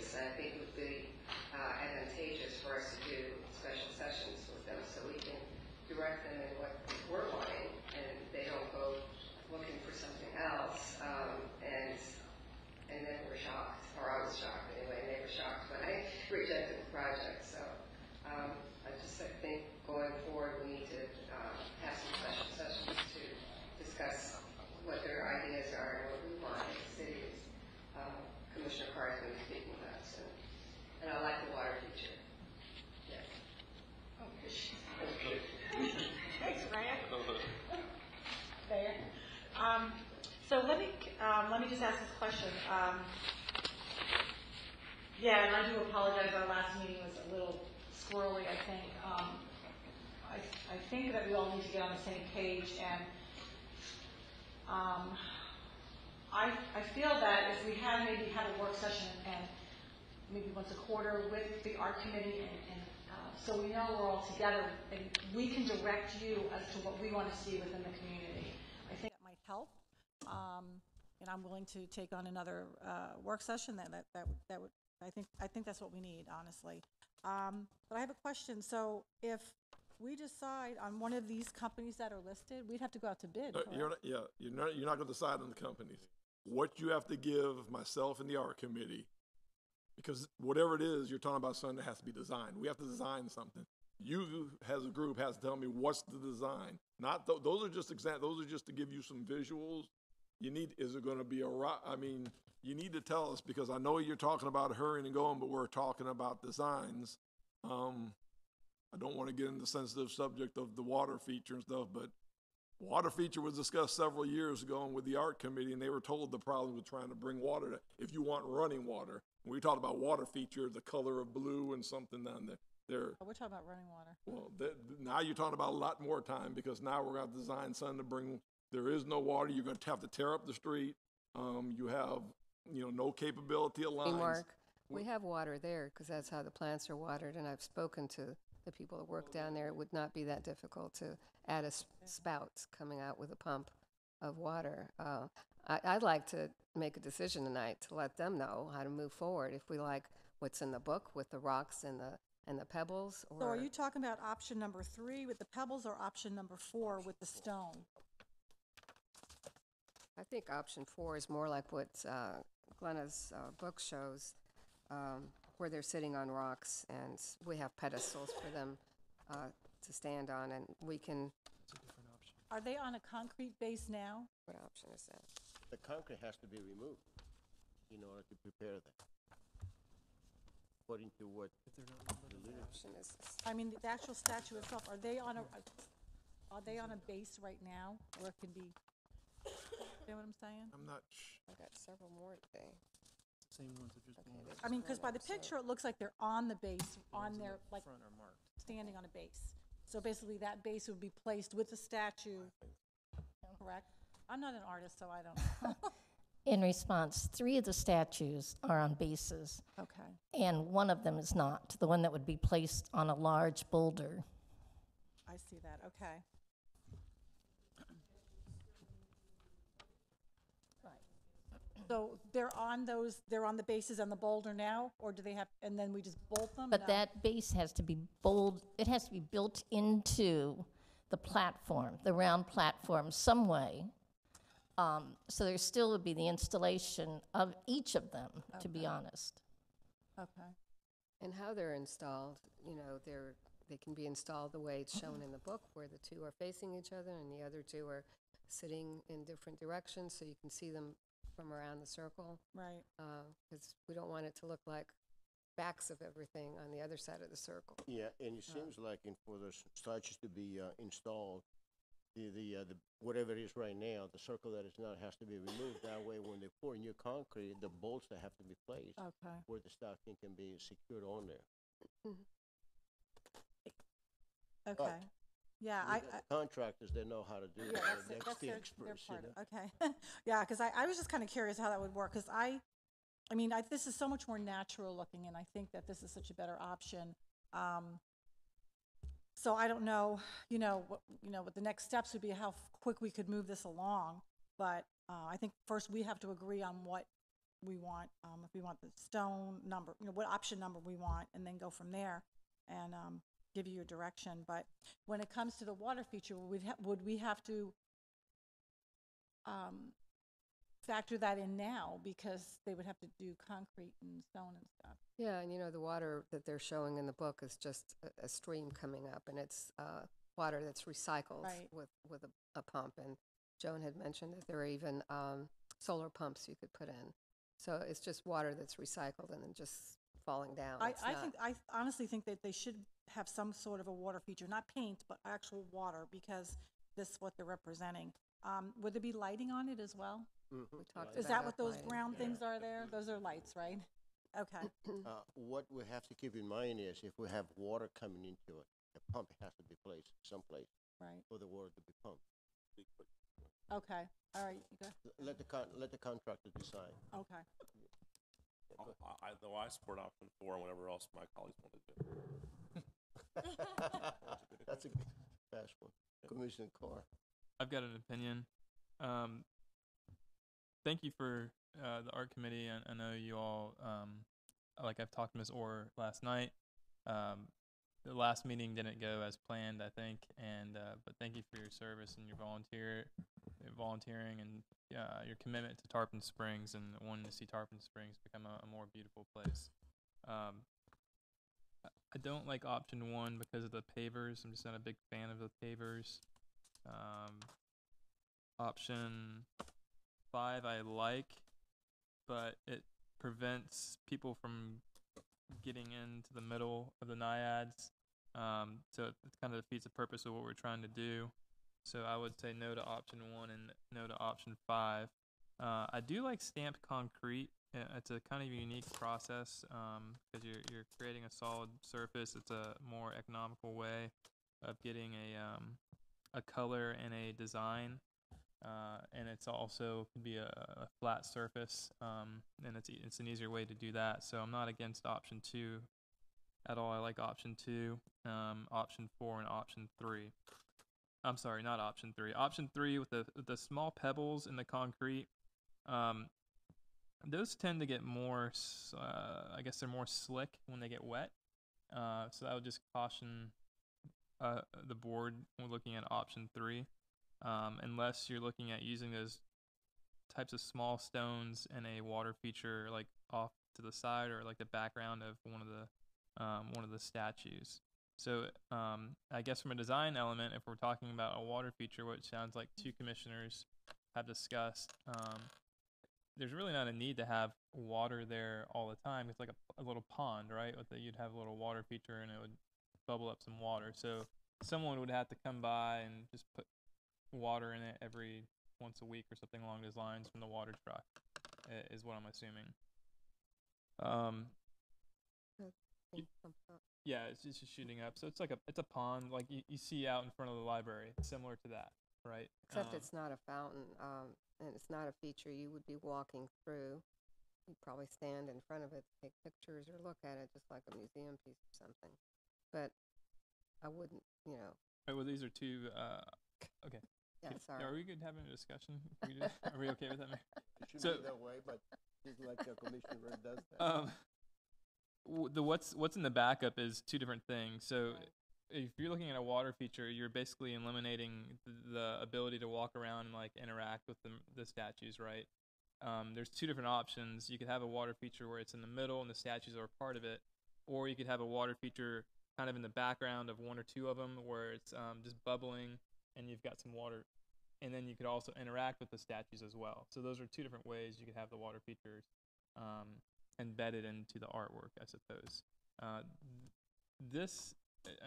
cases, I think it would be uh, advantageous for us to do special sessions with them so we can direct them in what we're wanting and they don't go looking for something else. Um, and then we're shocked, or I was shocked anyway, and they were shocked when I *laughs* rejected the project. So um, I just think going forward we need to uh, have some special sessions to discuss Um, let me just ask this question. Um, yeah, and I do apologize. Our last meeting was a little squirrely, I think. Um, I think that we all need to get on the same page, and I feel that if we had maybe had a work session and maybe once a quarter with the art committee, and uh, so we know we're all together, and we can direct you as to what we want to see within the community. I think that might help and I'm willing to take on another uh, work session, then that, that, would- that would, I think, I think that's what we need, honestly. Um, But I have a question, so if we decide on one of these companies that are listed, we'd have to go out to bid, You're, not- yeah, you're not, you're not gonna decide on the companies. What you have to give myself and the art committee, because whatever it is, you're talking about something that has to be designed. We have to design something. You, as a group, has to tell me what's the design. Not, those are just exact, those are just to give you some visuals you need, is it gonna be a ro, I mean, you need to tell us, because I know you're talking about hurrying and going, but we're talking about designs. Um, I don't wanna get into the sensitive subject of the water feature and stuff, but Water feature was discussed several years ago with the art committee, and they were told the problem with trying to bring water, to- if you want running water. We talked about water feature, the color of blue and something down there. There, Oh, We're talking about running water. well, that, now you're talking about a lot more time, because now we're gonna design something to bring, there is no water, you're gonna have to tear up the street. Um, you have, you know, no capability of Hey. Mark, we have water there because that's how the plants are watered, and I've spoken to the people that work down there. It would not be that difficult to add a s- spout coming out with a pump of water. Uh, I, I'd like to make a decision tonight to let them know how to move forward. If we like what's in the book with the rocks and the and the pebbles, or So are you talking about option number three with the pebbles or option number four with the stone? I think option four is more like what uh, Glenna's uh, book shows, um, where they're sitting on rocks and we have pedestals for them uh, to stand on, and we can. It's a different option. Are they on a concrete base now? What option is that? The concrete has to be removed in order to prepare that. According to what the literature Option is this. I mean, the actual statue itself, are they on a, are they on a base right now where it can be, you know what I'm saying? I'm not, sh- I got several more today. Same ones that just Okay, belong I mean, because by the so- picture, it looks like they're on the base, on their, like, front are marked. standing on a base. So basically, that base would be placed with the statue, correct? I'm not an artist, so I don't *laughs* know. *laughs* In response, three of the statues are on bases, Okay. and one of them is not, the one that would be placed on a large boulder. I see that, okay. So they're on those, they're on the bases on the boulder now, or do they have, and then we just bolt them? But No. that base has to be bold, it has to be built into the platform, the round platform, some way. Um, So there still would be the installation of each of them, to be honest. Okay, And how they're installed, you know, they're, they can be installed the way it's shown in the book, where the two are facing each other and the other two are sitting in different directions, so you can see them from around the circle. right. Because we don't want it to look like backs of everything on the other side of the circle. Yeah, and it seems like in for the s- statues to be uh, installed, the, the, uh, the, whatever it is right now, the circle that is not has to be removed. That way, when they pour new concrete, the bolts that have to be placed Okay. where the stocking can be secured on there. Okay. Yeah, I, I, Contractors, they know how to do it. yeah, that's, They're that's the their, their experts, you part, know? of- okay. *laughs* Yeah, because I, I was just kind of curious how that would work, because I, I mean, I, this is so much more natural looking, and I think that this is such a better option. Um, so I don't know, you know, what, you know, what the next steps would be, how f- quick we could move this along. But, uh, I think first we have to agree on what we want, um, if we want the stone number, you know, what option number we want, and then go from there and, um, give you a direction. But when it comes to the water feature, would, ha- would we have to, um, factor that in now because they would have to do concrete and stone and stuff. Yeah, and you know, the water that they're showing in the book is just a, a stream coming up, and it's uh, water that's recycled Right. with, with a, a pump. And Joan had mentioned that there are even um, solar pumps you could put in. So it's just water that's recycled and then just falling down. I, It's I not- think, I honestly think that they should have some sort of a water feature, not paint, but actual water because this is what they're representing. Um, would there be lighting on it as well? Mhm. We talked Is about that what those uplighting. round things are there? Those are lights, right? Okay, Uh, what we have to keep in mind is if we have water coming into it, a pump has to be placed someplace right, for the water to be pumped. okay, all right, you go, Let the con, let the contractor decide. okay. I'll- I, I, though I support option four and whatever else my colleagues want to do. *laughs* *laughs* That's a good, fast one. Commissioner Karr. I've got an opinion. Um, thank you for uh, the art committee. I, I know you all, um, like I've talked to Ms. Orr last night. Um, the last meeting didn't go as planned, I think, and uh, but thank you for your service and your volunteer, your volunteering and uh, your commitment to Tarpon Springs and wanting to see Tarpon Springs become a, a more beautiful place. Um, I- don't like option one because of the pavers. I'm just not a big fan of the pavers. Um, option five I like, but it prevents people from getting into the middle of the naiads. Um, so it, it kind of defeats the purpose of what we're trying to do. So I would say no to option one and no to option five. Uh, I do like stamped concrete. Uh, It's a kind of unique process because you're you're creating a solid surface. It's a more economical way of getting a um, a color and a design uh, and it's also could be a, a flat surface, um, and it's it's an easier way to do that. So I'm not against option two at all. I like option two, um, option four, and option three. I'm sorry, not option three. Option three with the the small pebbles in the concrete. Um, those tend to get more. Uh, I guess they're more slick when they get wet. Uh, so I would just caution uh, the board when looking at option three um, unless you're looking at using those types of small stones in a water feature like off to the side or like the background of one of the um, one of the statues. So um, I guess from a design element, if we're talking about a water feature, which sounds like two commissioners have discussed, um, there's really not a need to have water there all the time. It's like a, a little pond, right? With the, you'd have a little water feature and it would bubble up some water. So someone would have to come by and just put water in it every once a week or something along those lines from the water truck, is what I'm assuming. Um, Thing comes up. yeah, it's it's just shooting up. So it's like a it's a pond like you, you see out in front of the library, similar to that, right? Except Um, it's not a fountain, um, and it's not a feature you would be walking through. You'd probably stand in front of it, take pictures, or look at it just like a museum piece or something. But I wouldn't, you know, Right, well, these are two. Uh, okay. Yeah, Could- sorry. Are we good having a discussion? Can we do- are we okay with that, Mayor? *laughs* It should So- be that way, but it's like the commissioner does that. Um, w- the what's what's in the backup is two different things. So if you're looking at a water feature, you're basically eliminating the ability to walk around and like interact with the, the statues, right? Um, there's two different options. You could have a water feature where it's in the middle and the statues are a part of it, or you could have a water feature kind of in the background of one or two of them where it's um, just bubbling and you've got some water and then you could also interact with the statues as well. So those are two different ways you could have the water features um, embedded into the artwork, I suppose. Uh, th- this,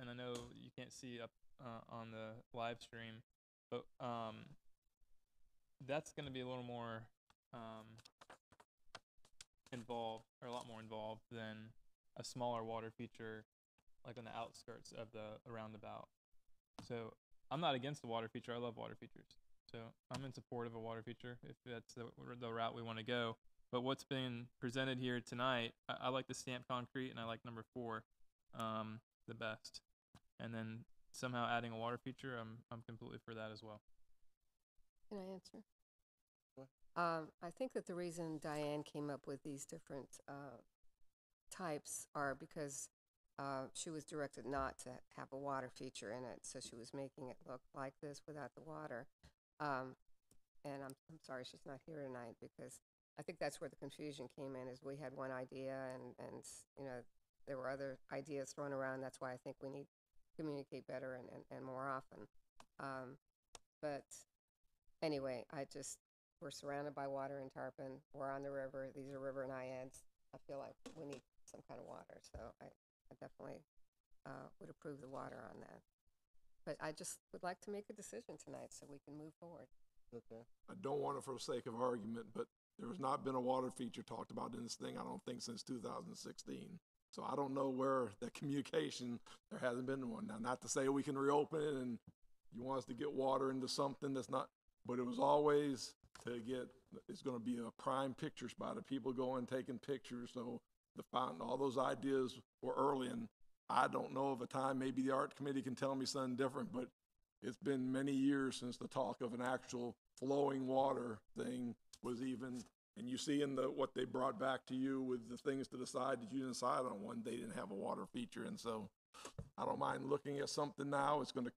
and I know you can't see up uh, on the live stream, but um, that's going to be a little more um, involved, or a lot more involved than a smaller water feature, like on the outskirts of the roundabout. So I'm not against the water feature. I love water features. So I'm in support of a water feature if that's the, the route we want to go. But what's been presented here tonight, I, I like the stamped concrete and I like number four um, the best. And then somehow adding a water feature, I'm I'm completely for that as well. Can I answer? What? Um, I think that the reason Diane came up with these different uh, types are because uh, she was directed not to have a water feature in it, so she was making it look like this without the water. Um, and I'm I'm sorry she's not here tonight because I think that's where the confusion came in. Is we had one idea and and you know there were other ideas thrown around. That's why I think we need to communicate better and, and, and more often. Um, but anyway, I just, we're surrounded by water in Tarpon. We're on the river. These are river naiads. I feel like we need some kind of water. So I, I definitely uh, would approve the water on that. But I just would like to make a decision tonight so we can move forward. Okay. I don't want it for the sake of argument, but there has not been a water feature talked about in this thing, I don't think, since 2016. So I don't know where *laughs* the communication, there hasn't been one. Now, not to say we can reopen it and you want us to get water into something that's not, but it was always to get, it's gonna be a prime picture spot of people going, taking pictures. So the fountain, all those ideas were early and I don't know of a time, maybe the art committee can tell me something different, but it's been many years since the talk of an actual flowing water thing was even, and you see in the, what they brought back to you with the things to decide that you didn't decide on one, they didn't have a water feature, and so I don't mind looking at something now. It's gonna,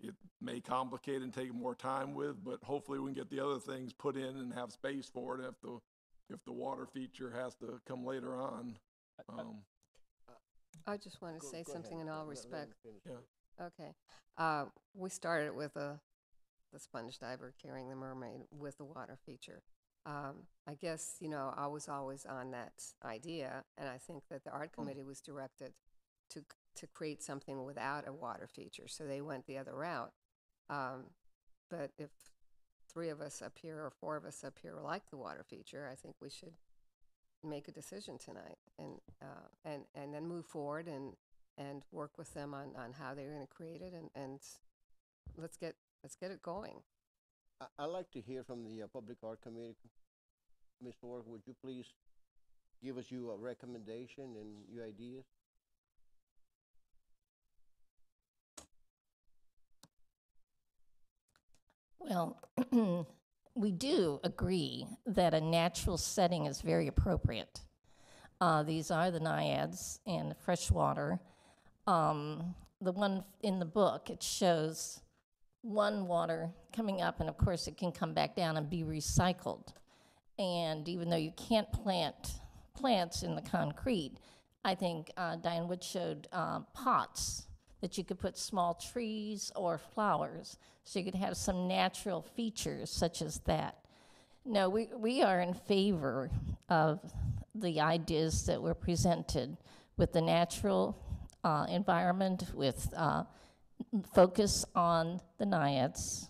it may complicate and take more time with, but hopefully we can get the other things put in and have space for it if the, if the water feature has to come later on. Um, I just want to Go- say go something ahead. in all Let- let him respect. finish. Yeah. Okay. Uh, we started with a, the sponge diver carrying the mermaid with the water feature. Um, I guess, you know, I was always on that idea, and I think that the art committee was directed to, to create something without a water feature, so they went the other route. Um, but if three of us up here or four of us up here like the water feature, I think we should make a decision tonight and, uh, and, and then move forward and, and work with them on, on how they're gonna create it and, and let's get, let's get it going. I, I'd like to hear from the uh, Public Art Committee. Ms. Orr, would you please give us your recommendation and your ideas? Well, *clears throat* we do agree that a natural setting is very appropriate. Uh, these are the naiads and the freshwater. Um, the one in the book, it shows one water coming up, and of course, it can come back down and be recycled. And even though you can't plant plants in the concrete, I think uh, Diane Wood showed uh, pots that you could put small trees or flowers, so you could have some natural features such as that. No, we, we are in favor of the ideas that were presented with the natural uh, environment, with uh, focus on the naiads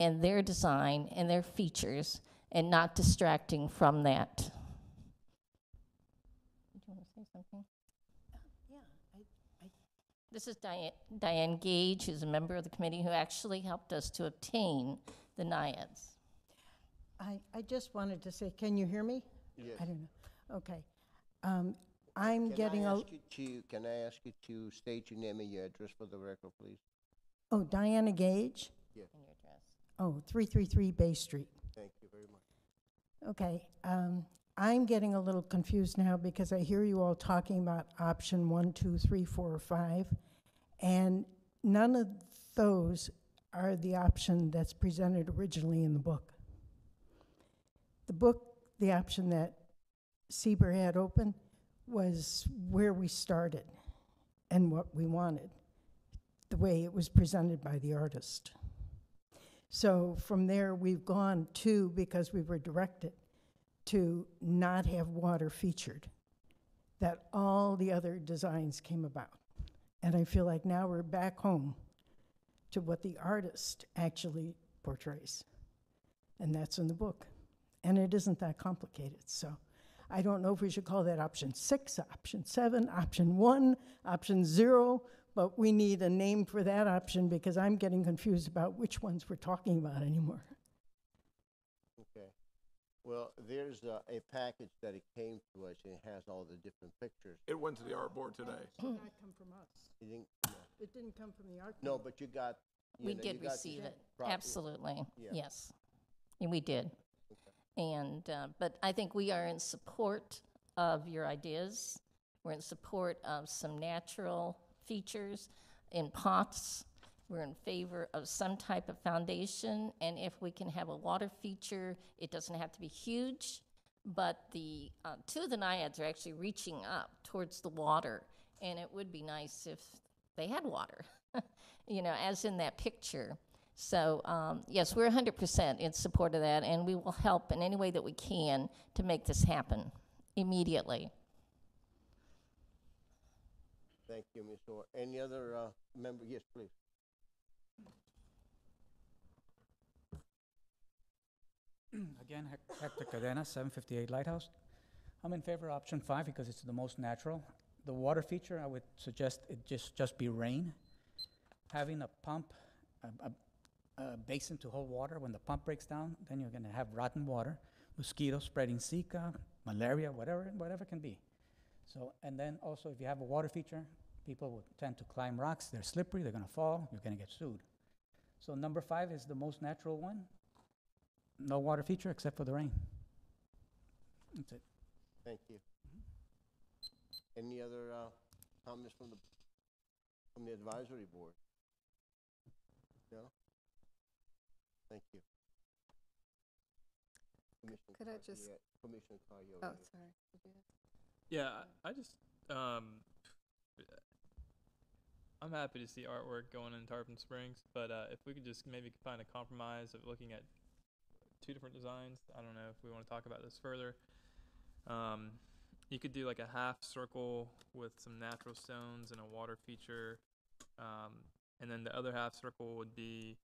and their design and their features, and not distracting from that. Do you want to say something? Yeah, I, I, This is Diane, Diane Gage, who's a member of the committee who actually helped us to obtain the naiads. I, I just wanted to say, can you hear me? Yes. I don't know. Okay. Um, I'm Can getting I a, ask you to, can I ask you to state your name and your address for the record, please? oh, Diana Gage? Yeah. And your address. Oh, 333 Bay Street. Thank you very much. Okay, um, I'm getting a little confused now because I hear you all talking about option one, two, three, four, or five, and none of those are the option that's presented originally in the book. The book, the option that Sieber had open was where we started and what we wanted, the way it was presented by the artist. So from there, we've gone to, because we were directed, to not have water featured, that all the other designs came about. And I feel like now we're back home to what the artist actually portrays. And that's in the book. And it isn't that complicated, so I don't know if we should call that option six, option seven, option one, option zero, but we need a name for that option because I'm getting confused about which ones we're talking about anymore. Okay. Well, there's a, a package that it came to us and it has all the different pictures. It went to the art board today. It did not come from us. You didn't, no. It didn't come from the art. Board. No, but you got, you We know, did you got receive the it, pro- absolutely, Yeah. yes. And we did. And, uh, but I think we are in support of your ideas. We're in support of some natural features in pots. We're in favor of some type of foundation, and if we can have a water feature, it doesn't have to be huge, but the, uh, two of the naiads are actually reaching up towards the water, and it would be nice if they had water, *laughs* you know, as in that picture. So, um, yes, we're 100% in support of that, and we will help in any way that we can to make this happen immediately. Thank you, Ms. Orr. Any other, uh, member? Yes, please. Again, Hec- Hector Cadena, 758 Lighthouse. I'm in favor of option five because it's the most natural. The water feature, I would suggest it just, just be rain. Having a pump, a, a, a basin to hold water, when the pump breaks down, then you're gonna have rotten water, mosquitoes spreading Zika, malaria, whatever, whatever it can be. So, and then also if you have a water feature, people will tend to climb rocks, they're slippery, they're gonna fall, you're gonna get sued. So number five is the most natural one. No water feature except for the rain. That's it. Thank you. Any other, uh, comments from the from the advisory board? No? Thank you. Commissioner Could I Karr, just- yeah, Commissioner Karr, you're Oh, right. sorry. Yeah, I I just um, I'm happy to see artwork going in Tarpon Springs, but uh, if we could just maybe find a compromise of looking at two different designs, I don't know if we want to talk about this further. Um, you could do like a half circle with some natural stones and a water feature, um, and then the other half circle would be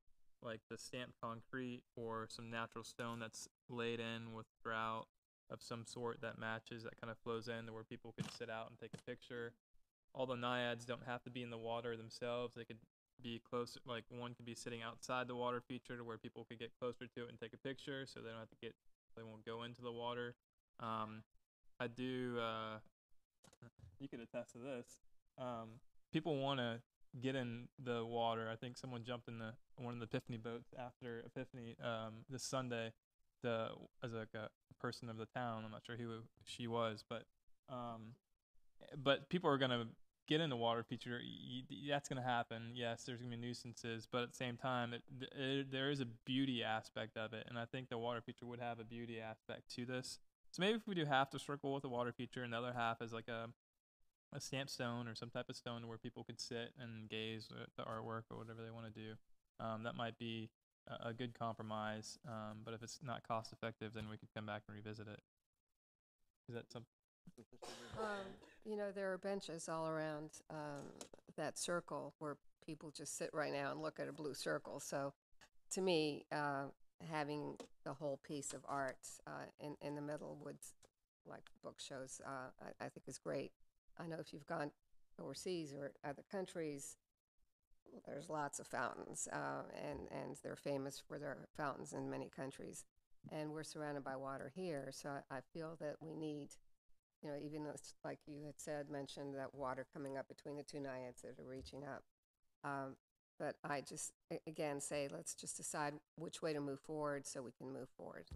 like the stamped concrete or some natural stone that's laid in with grout of some sort that matches that kind of flows in where people can sit out and take a picture. All the naiads don't have to be in the water themselves. They could be close, like one could be sitting outside the water feature to where people could get closer to it and take a picture so they don't have to get, they won't go into the water. Um, I do, uh, you could attest to this. Um, people want to get in the water. I think someone jumped in the one of the Epiphany boats after Epiphany um, this Sunday the as like a person of the town. I'm not sure who she was, but um, but people are gonna get in the water feature. Y- y- that's gonna happen. Yes, there's gonna be nuisances, but at the same time, it, it, there is a beauty aspect of it, and I think the water feature would have a beauty aspect to this. So maybe if we do half the circle with the water feature, and the other half is like a a stamp stone or some type of stone where people could sit and gaze at the artwork or whatever they want to do. Um, that might be a, a good compromise. Um, but if it's not cost effective, then we could come back and revisit it. Is that something? Um, you know, there are benches all around um, that circle where people just sit right now and look at a blue circle. So, to me, uh, having the whole piece of art uh, in in the middle would, like book shows, uh, I, I think is great. I know if you've gone overseas or other countries, there's lots of fountains, uh, and and they're famous for their fountains in many countries, and we're surrounded by water here. So I, I feel that we need you know, even though like you had said, mentioned that water coming up between the two naiads that are reaching up. Um, but I just, again, say, let's just decide which way to move forward so we can move forward.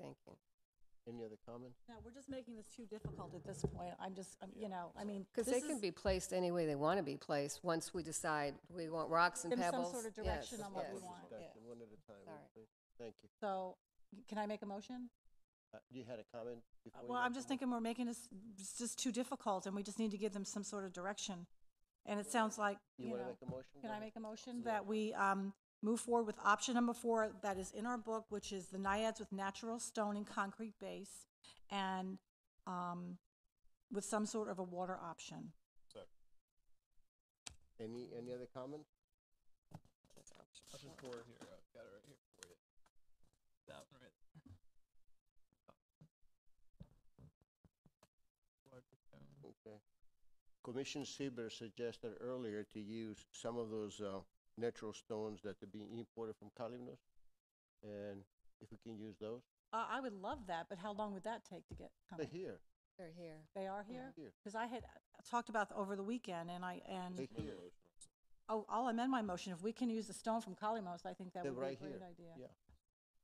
Thank you. Any other comments? No, we're just making this too difficult at this point. I'm just, um, you know, I mean. Because this they can is- be placed any way they want to be placed, once we decide we want rocks and Give 'em some pebbles. sort of Yes, direction on what we yes. want. Discussion, one at a time, Sorry. please. Thank you. So, can I make a motion? Uh, you had a comment before? you Well, I'm the just thinking we're making this, it's just too difficult, and we just need to give them some sort of direction. And it sounds like, You you wanna know. make a motion, Can I Brenda? make a motion that we, um, move forward with option number four that is in our book, which is the naiads with natural stone and concrete base, and, um, with some sort of a water option. Any, any other comments? I'll just pour it here. I've got it right here for you. That one right Okay. Commissioner Sieber suggested earlier to use some of those, uh, natural stones that are being imported from Kalymnos. And if we can use those, Uh, I would love that, but how long would that take to get they're coming? here, They're here. They are here? Here. Because I had talked about over the weekend, and I, they're and, here, oh, I'll amend my motion. If we can use the stone from Kalymnos, I think that they're would be a right great here, idea. yeah,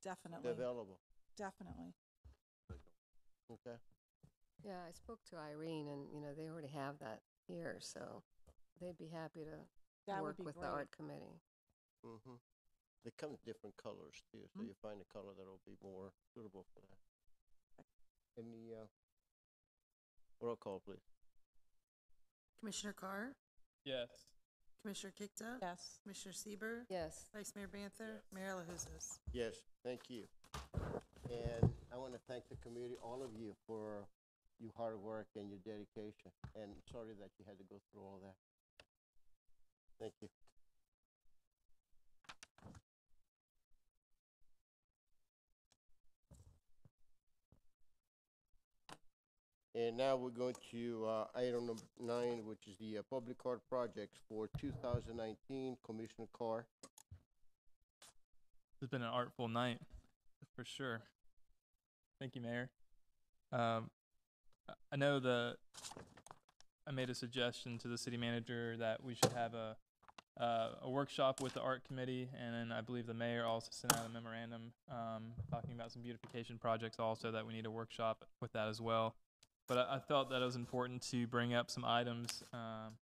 Definitely, they're available, definitely. okay? Yeah, I spoke to Irene, and, you know, they already have that here, so they'd be happy to That would work be with the great. art committee. Mm-hmm. They come in different colors too, so Mhm. you find a color that'll be more suitable for that. Any, uh, roll call, please. Commissioner Karr? Yes. Commissioner Kikta? Yes. Commissioner Sieber, Yes. Vice Mayor Banther? Mayor Alahouzos? Yes, thank you. And I want to thank the community, all of you, for your hard work and your dedication. And sorry that you had to go through all that. Thank you. And now we're going to, uh, item number nine, which is the, uh, public art projects for two thousand nineteen, Commissioner Karr. It's been an artful night, for sure. Thank you, Mayor. Um, I know the, I made a suggestion to the city manager that we should have a, uh, a workshop with the art committee, and then I believe the mayor also sent out a memorandum, um, talking about some beautification projects also that we need a workshop with that as well. But I, I felt that it was important to bring up some items, um,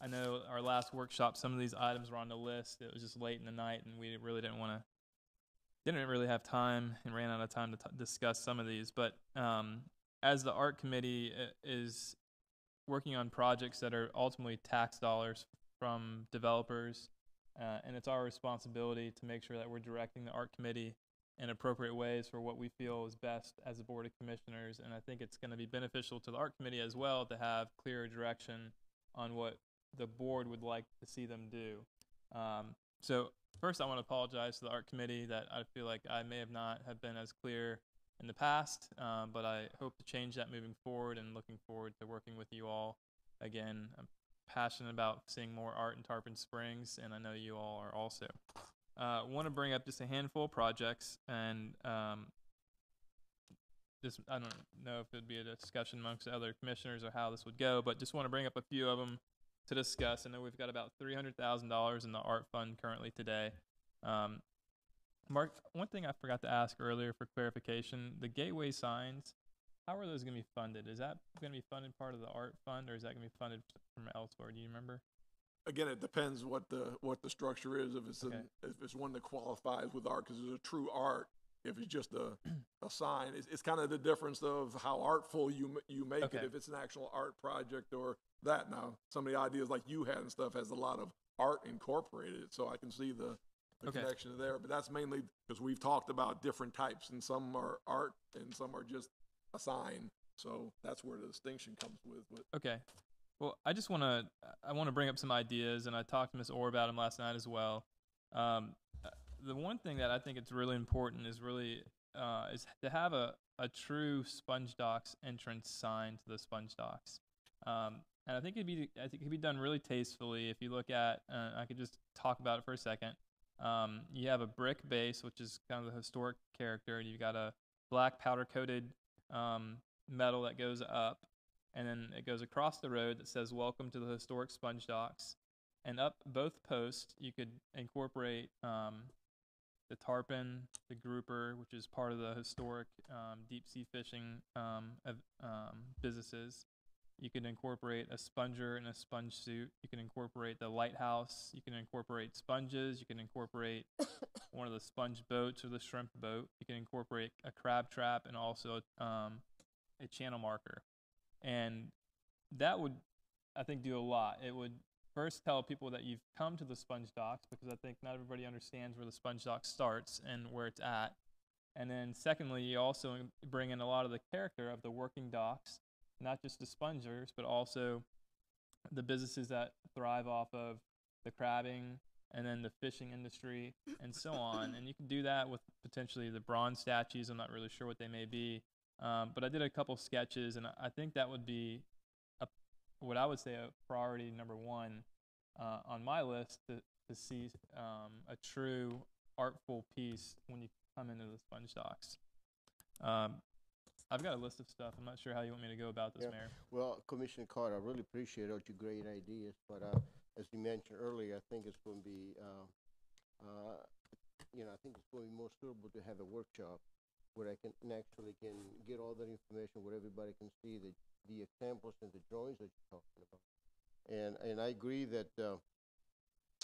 I know our last workshop, some of these items were on the list. It was just late in the night, and we really didn't want to, didn't really have time, and ran out of time to t- discuss some of these. But um, as the art committee uh, is working on projects that are ultimately tax dollars from developers, uh, and it's our responsibility to make sure that we're directing the art committee in appropriate ways for what we feel is best as a board of commissioners. And I think it's going to be beneficial to the art committee as well to have clearer direction on what the board would like to see them do. Um, so first, I want to apologize to the art committee that I feel like I may have not have been as clear in the past, um, but I hope to change that moving forward and looking forward to working with you all again. I'm passionate about seeing more art in Tarpon Springs, and I know you all are also. Uh, want to bring up just a handful of projects, and um, just I don't know if it'd be a discussion amongst the other commissioners or how this would go, but just want to bring up a few of them to discuss. I know we've got about three hundred thousand dollars in the art fund currently today. Um, Mark, one thing I forgot to ask earlier for clarification: the gateway signs. How are those going to be funded? Is that going to be funded part of the art fund, or is that going to be funded from elsewhere? Do you remember? Again, it depends what the, what the structure is, if it's, an- if it's one that qualifies with art, because it's a true art. If it's just a, a sign, it's, it's kind of the difference of how artful you, you make it, if it's an actual art project or that. Now, some of the ideas like you had and stuff has a lot of art incorporated, so I can see the, the Okay. connection there, but that's mainly because we've talked about different types, and some are art and some are just a sign, so that's where the distinction comes with, Okay. Well, I just want to I want to bring up some ideas, and I talked to Ms. Orr about them last night as well. Um, uh, the one thing that I think it's really important is really uh, is to have a, a true Sponge entrance sign to the Sponge. Um, and I think it'd be I think it could be done really tastefully. If you look at, uh, I could just talk about it for a second. Um, you have a brick base, which is kind of the historic character. And you've got a black powder coated um, metal that goes up, and then it goes across the road that says "Welcome to the historic Sponge Docks." And up both posts, you could incorporate um, the tarpon, the grouper, which is part of the historic um, deep sea fishing um, of, um, businesses. You can incorporate a sponger and a sponge suit. You can incorporate the lighthouse. You can incorporate sponges. You can incorporate *coughs* one of the sponge boats or the shrimp boat. You can incorporate a crab trap and also um, a channel marker. And that would, I think, do a lot. It would first tell people that you've come to the sponge docks because I think not everybody understands where the sponge dock starts and where it's at. And then secondly, you also bring in a lot of the character of the working docks, not just the spongers, but also the businesses that thrive off of the crabbing and then the fishing industry and so on. And you can do that with potentially the bronze statues. I'm not really sure what they may be. Um, but I did a couple sketches, and I- think that would be a, what I would say a priority number one uh, on my list to, to see um, a true artful piece when you come into the sponge docks. Um, I've got a list of stuff. I'm not sure how you want me to go about this, Yeah. Mayor. Well, Commissioner Carter, I really appreciate all your great ideas, but, uh, as you mentioned earlier, I think it's gonna be, uh, uh, you know, I think it's gonna be more suitable to have a workshop where I can actually can get all that information, where everybody can see the, the examples and the drawings that you're talking about. And, and I agree that, uh,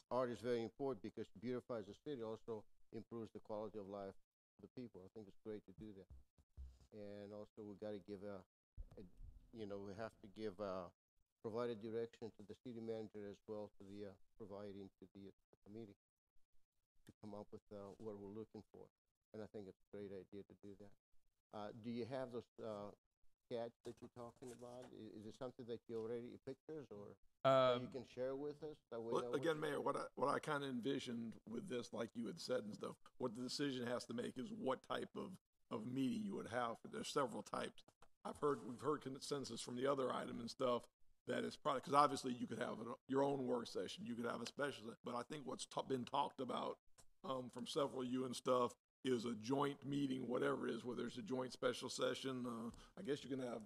art is very important because it beautifies the city, also improves the quality of life of the people. I think it's great to do that. And also, we gotta give a, a you know, we have to give, a, provide a direction to the city manager as well to the, uh, providing to the uh, committee to come up with, uh, what we're looking for. And I think it's a great idea to do that. Uh, do you have those, uh, sketch that you're talking about? I- Is, it something that you already, pictures or that you Um, can share with us? That we Well, know what- again, Mayor, what I, what I kind of envisioned with this, like you had said and stuff, what the decision has to make is what type of, of meeting you would have. There's several types. I've heard, we've heard consensus from the other item and stuff that it's probably, because obviously you could have your own work session, you could have a special, but I think what's been talked about, um, from several of you and stuff is a joint meeting, whatever it is, whether it's a joint special session, uh, I guess you can have,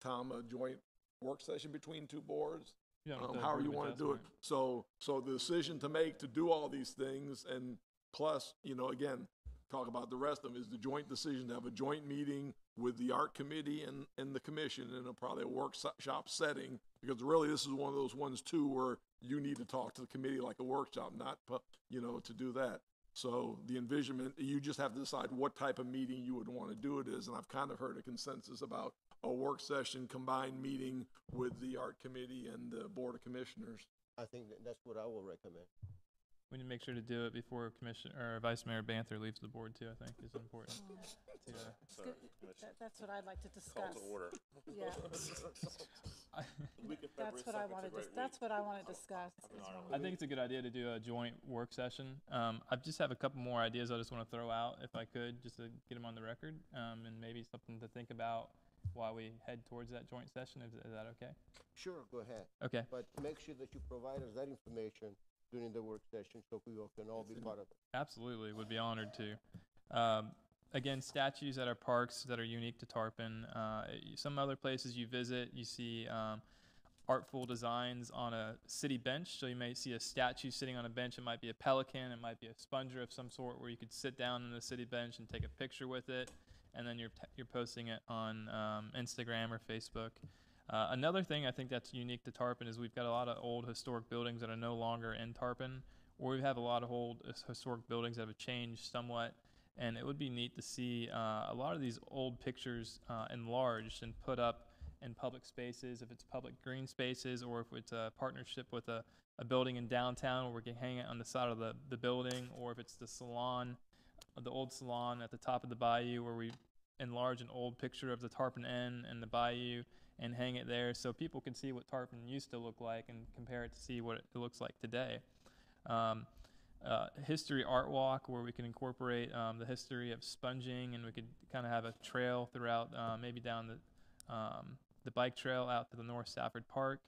Tom, a joint work session between two boards. Yeah, um, however you want to do it. So, so the decision to make to do all these things and plus, you know, again, talk about the rest of them, is the joint decision to have a joint meeting with the art committee and, and the commission in a probably a workshop setting, because really this is one of those ones too where you need to talk to the committee like a workshop, not, you know, to do that. So the envisionment, you just have to decide what type of meeting you would want to do it is, and I've kind of heard a consensus about a work session combined meeting with the art committee and the board of commissioners. I think that's what I will recommend. We need to make sure to do it before Commissioner, or Vice Mayor Banther leaves the board too, I think is important. to, uh, It's good- that- That's what I'd like to discuss. Call to order. Yeah. *laughs* Week of February That's what I 2nd 's a want to, great that's what I want to discuss. is when I we- think it's a good idea to do a joint work session. Um, I just have a couple more ideas I just want to throw out, if I could, just to get them on the record, um, and maybe something to think about while we head towards that joint session. Is, is that okay? Sure, go ahead. Okay. But make sure that you provide us that information during the work session so we can all be part of it. Absolutely, would be honored to. Um, again, statues at our parks that are unique to Tarpon. Uh, some other places you visit, you see um, artful designs on a city bench. So you may see a statue sitting on a bench. It might be a pelican, it might be a sponger of some sort, where you could sit down on the city bench and take a picture with it, and then you're t- you're posting it on um, Instagram or Facebook. Uh, another thing I think that's unique to Tarpon is we've got a lot of old historic buildings that are no longer in Tarpon, or we have a lot of old historic buildings that have changed somewhat. And it would be neat to see uh, a lot of these old pictures uh, enlarged and put up in public spaces, if it's public green spaces, or if it's a partnership with a, a building in downtown where we can hang it on the side of the, the building, or if it's the salon, the old salon at the top of the bayou where we enlarge an old picture of the Tarpon Inn and the bayou and hang it there so people can see what Tarpon used to look like and compare it to see what it looks like today. Um, uh, history art walk where we can incorporate um, the history of sponging and we could kind of have a trail throughout, uh, maybe down the um, the bike trail out to the North Stafford Park.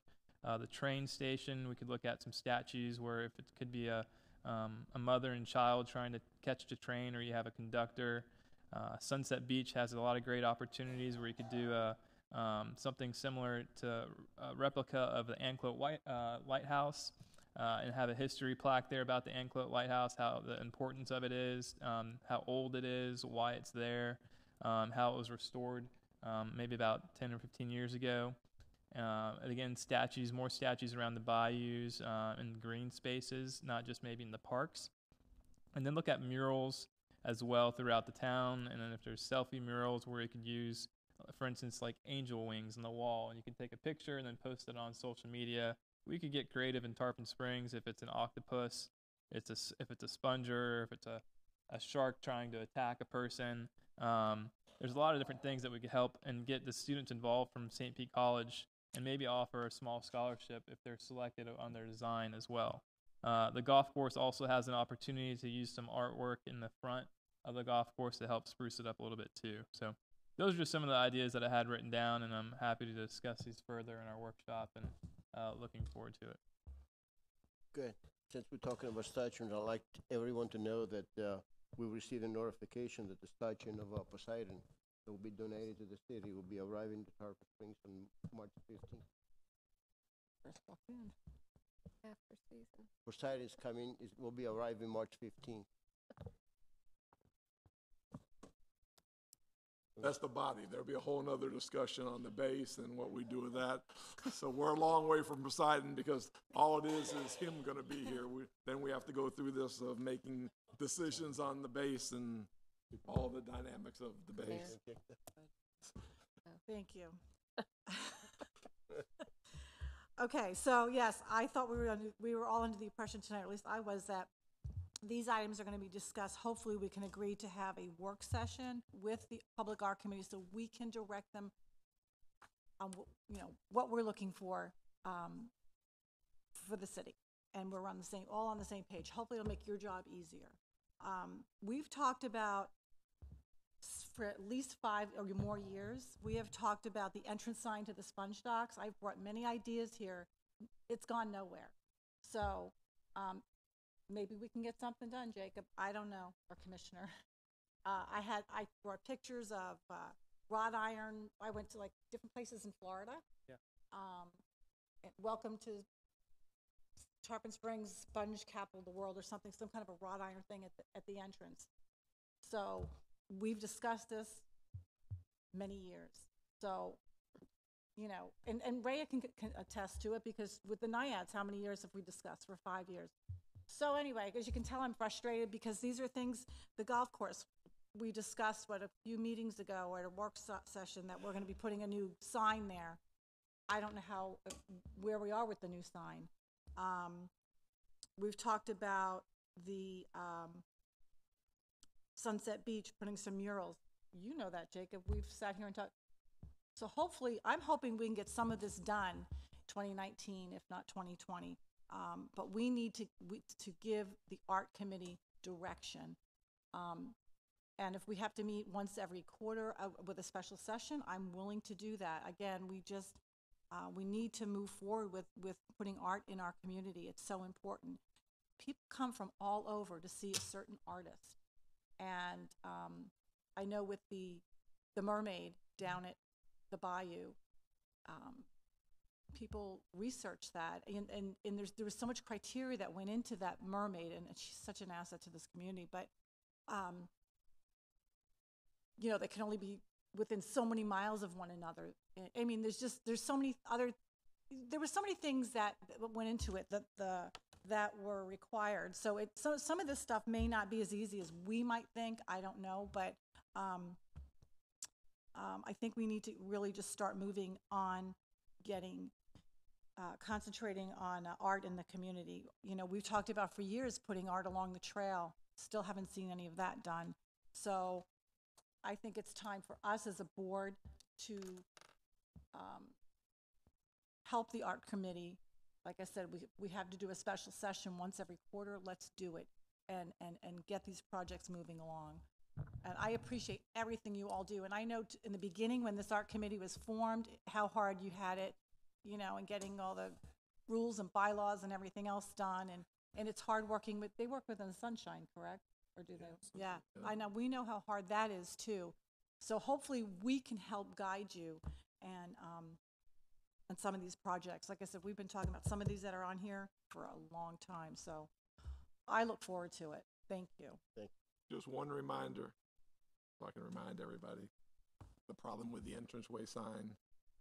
Uh, the train station, we could look at some statues where if it could be a um, a mother and child trying to catch the train, or you have a conductor. Uh, Sunset Beach has a lot of great opportunities where you could do a, um, something similar to a replica of the Anclote White, uh, Lighthouse uh, and have a history plaque there about the Anclote Lighthouse, how the importance of it is, um, how old it is, why it's there, um, how it was restored um, maybe about 10 or 15 years ago. Uh, and again, statues, more statues around the bayous uh, and green spaces, not just maybe in the parks. And then look at murals as well throughout the town. And then if there's selfie murals where you could use, uh, for instance, like angel wings on the wall, and you can take a picture and then post it on social media. We could get creative in Tarpon Springs if it's an octopus, it's a, if it's a sponger, if it's a, a shark trying to attack a person. Um, there's a lot of different things that we could help and get the students involved from St. Pete College and maybe offer a small scholarship if they're selected on their design as well. Uh, the golf course also has an opportunity to use some artwork in the front of the golf course to help spruce it up a little bit too. So those are just some of the ideas that I had written down, and I'm happy to discuss these further in our workshop and uh, looking forward to it. Good. Since we're talking about statues, I'd like everyone to know that uh, we received a notification that the statue of uh, Poseidon that will be donated to the city will be arriving to Tarpon Springs on March 15th. After season. Poseidon is coming, it will be arriving March 15th. That's the body. There'll be a whole nother discussion on the base and what we do with that. So we're a long way from Poseidon because all it is is him gonna be here. We, then we have to go through this of making decisions on the base and all the dynamics of the base. Thank you. Oh, *laughs* okay, so yes, I thought we were, under- we were all under the impression tonight, or at least I was, that these items are gonna be discussed. Hopefully, we can agree to have a work session with the Public Art Committee so we can direct them on, you know, what we're looking for, um, for the city. And we're on the same, all on the same page. Hopefully, it'll make your job easier. Um, we've talked about for at least five or more years. We have talked about the entrance sign to the sponge docks. I've brought many ideas here. It's gone nowhere. So, um, maybe we can get something done, Jacob. I don't know, or Commissioner. *laughs* Uh, I had, I brought pictures of, uh, wrought iron. I went to like different places in Florida. Yeah. Um, and welcome to Tarpon Springs Sponge Capital of the World or something, some kind of a wrought iron thing at the, at the entrance. So we've discussed this many years. So, you know, and, and Rhea can, can attest to it because with the naiads, how many years have we discussed? For five years. So anyway, as you can tell, I'm frustrated because these are things, the golf course, we discussed, what, a few meetings ago at a work se- session that we're gonna be putting a new sign there. I don't know how, uh, where we are with the new sign. Um, we've talked about the, um, Sunset Beach, putting some murals. You know that, Jacob. We've sat here and talked. So hopefully, I'm hoping we can get some of this done 2019, if not 2020. Um, but we need to, we, to give the art committee direction. Um, and if we have to meet once every quarter uh, with a special session, I'm willing to do that. Again, we just, uh, we need to move forward with, with putting art in our community. It's so important. People come from all over to see a certain artist. And um, I know with the the mermaid down at the bayou, um, people research that, and, and, and there's there was so much criteria that went into that mermaid, and she's such an asset to this community. But um, you know, they can only be within so many miles of one another. I- mean, there's just there's so many other there were so many things that that went into it that the that were required. So it so some of this stuff may not be as easy as we might think. I don't know, but um, um, I think we need to really just start moving on getting uh, concentrating on uh, art in the community. You know, we've talked about for years putting art along the trail. Still haven't seen any of that done. So I think it's time for us as a board to um, help the art committee. Like I said, we, we have to do a special session once every quarter. Let's do it and, and, and get these projects moving along. And I appreciate everything you all do. And I know t- in the beginning, when this art committee was formed, how hard you had it, you know, and getting all the rules and bylaws and everything else done. And, and it's hard working with, they work within the sunshine, correct? Or do they? Yeah, I know, we know how hard that is too. So hopefully we can help guide you and, um, on some of these projects. Like I said, we've been talking about some of these that are on here for a long time, so I look forward to it. Thank you. Thank Just one reminder, if I can remind everybody, the problem with the entranceway sign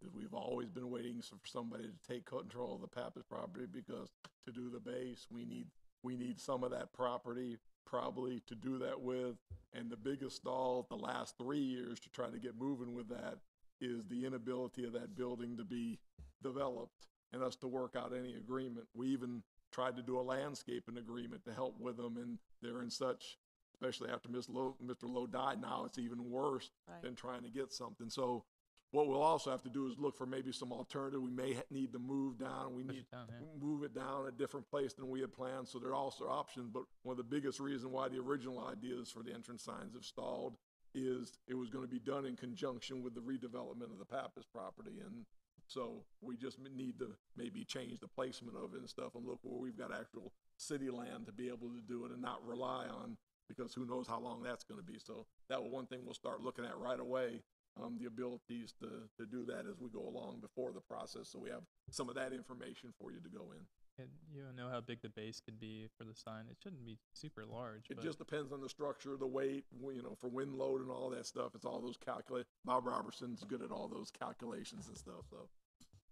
is we've always been waiting for somebody to take control of the Pappas property because to do the base, we need, we need some of that property probably to do that with. And the biggest stall the last three years to try to get moving with that is the inability of that building to be developed and us to work out any agreement. We even tried to do a landscaping agreement to help with them and they're in such, especially after Ms. Lowe, Mr. Lowe died, now it's even worse Right. than trying to get something. So what we'll also have to do is look for maybe some alternative. We may need to move down. We need down, yeah. move it down a different place than we had planned. So there are also options. But one of the biggest reasons why the original ideas for the entrance signs have stalled is it was going to be done in conjunction with the redevelopment of the Pappas property. And so we just need to maybe change the placement of it and stuff and look where we've got actual city land to be able to do it and not rely on because who knows how long that's going to be. So that was one thing we'll start looking at right away. Um, the abilities to, to do that as we go along before the process. So we have some of that information for you to go in. And you don't know how big the base could be for the sign. It shouldn't be super large. It but just depends on the structure, the weight, you know, for wind load and all that stuff. It's all those calculate. Bob Robertson's good at all those calculations and stuff. So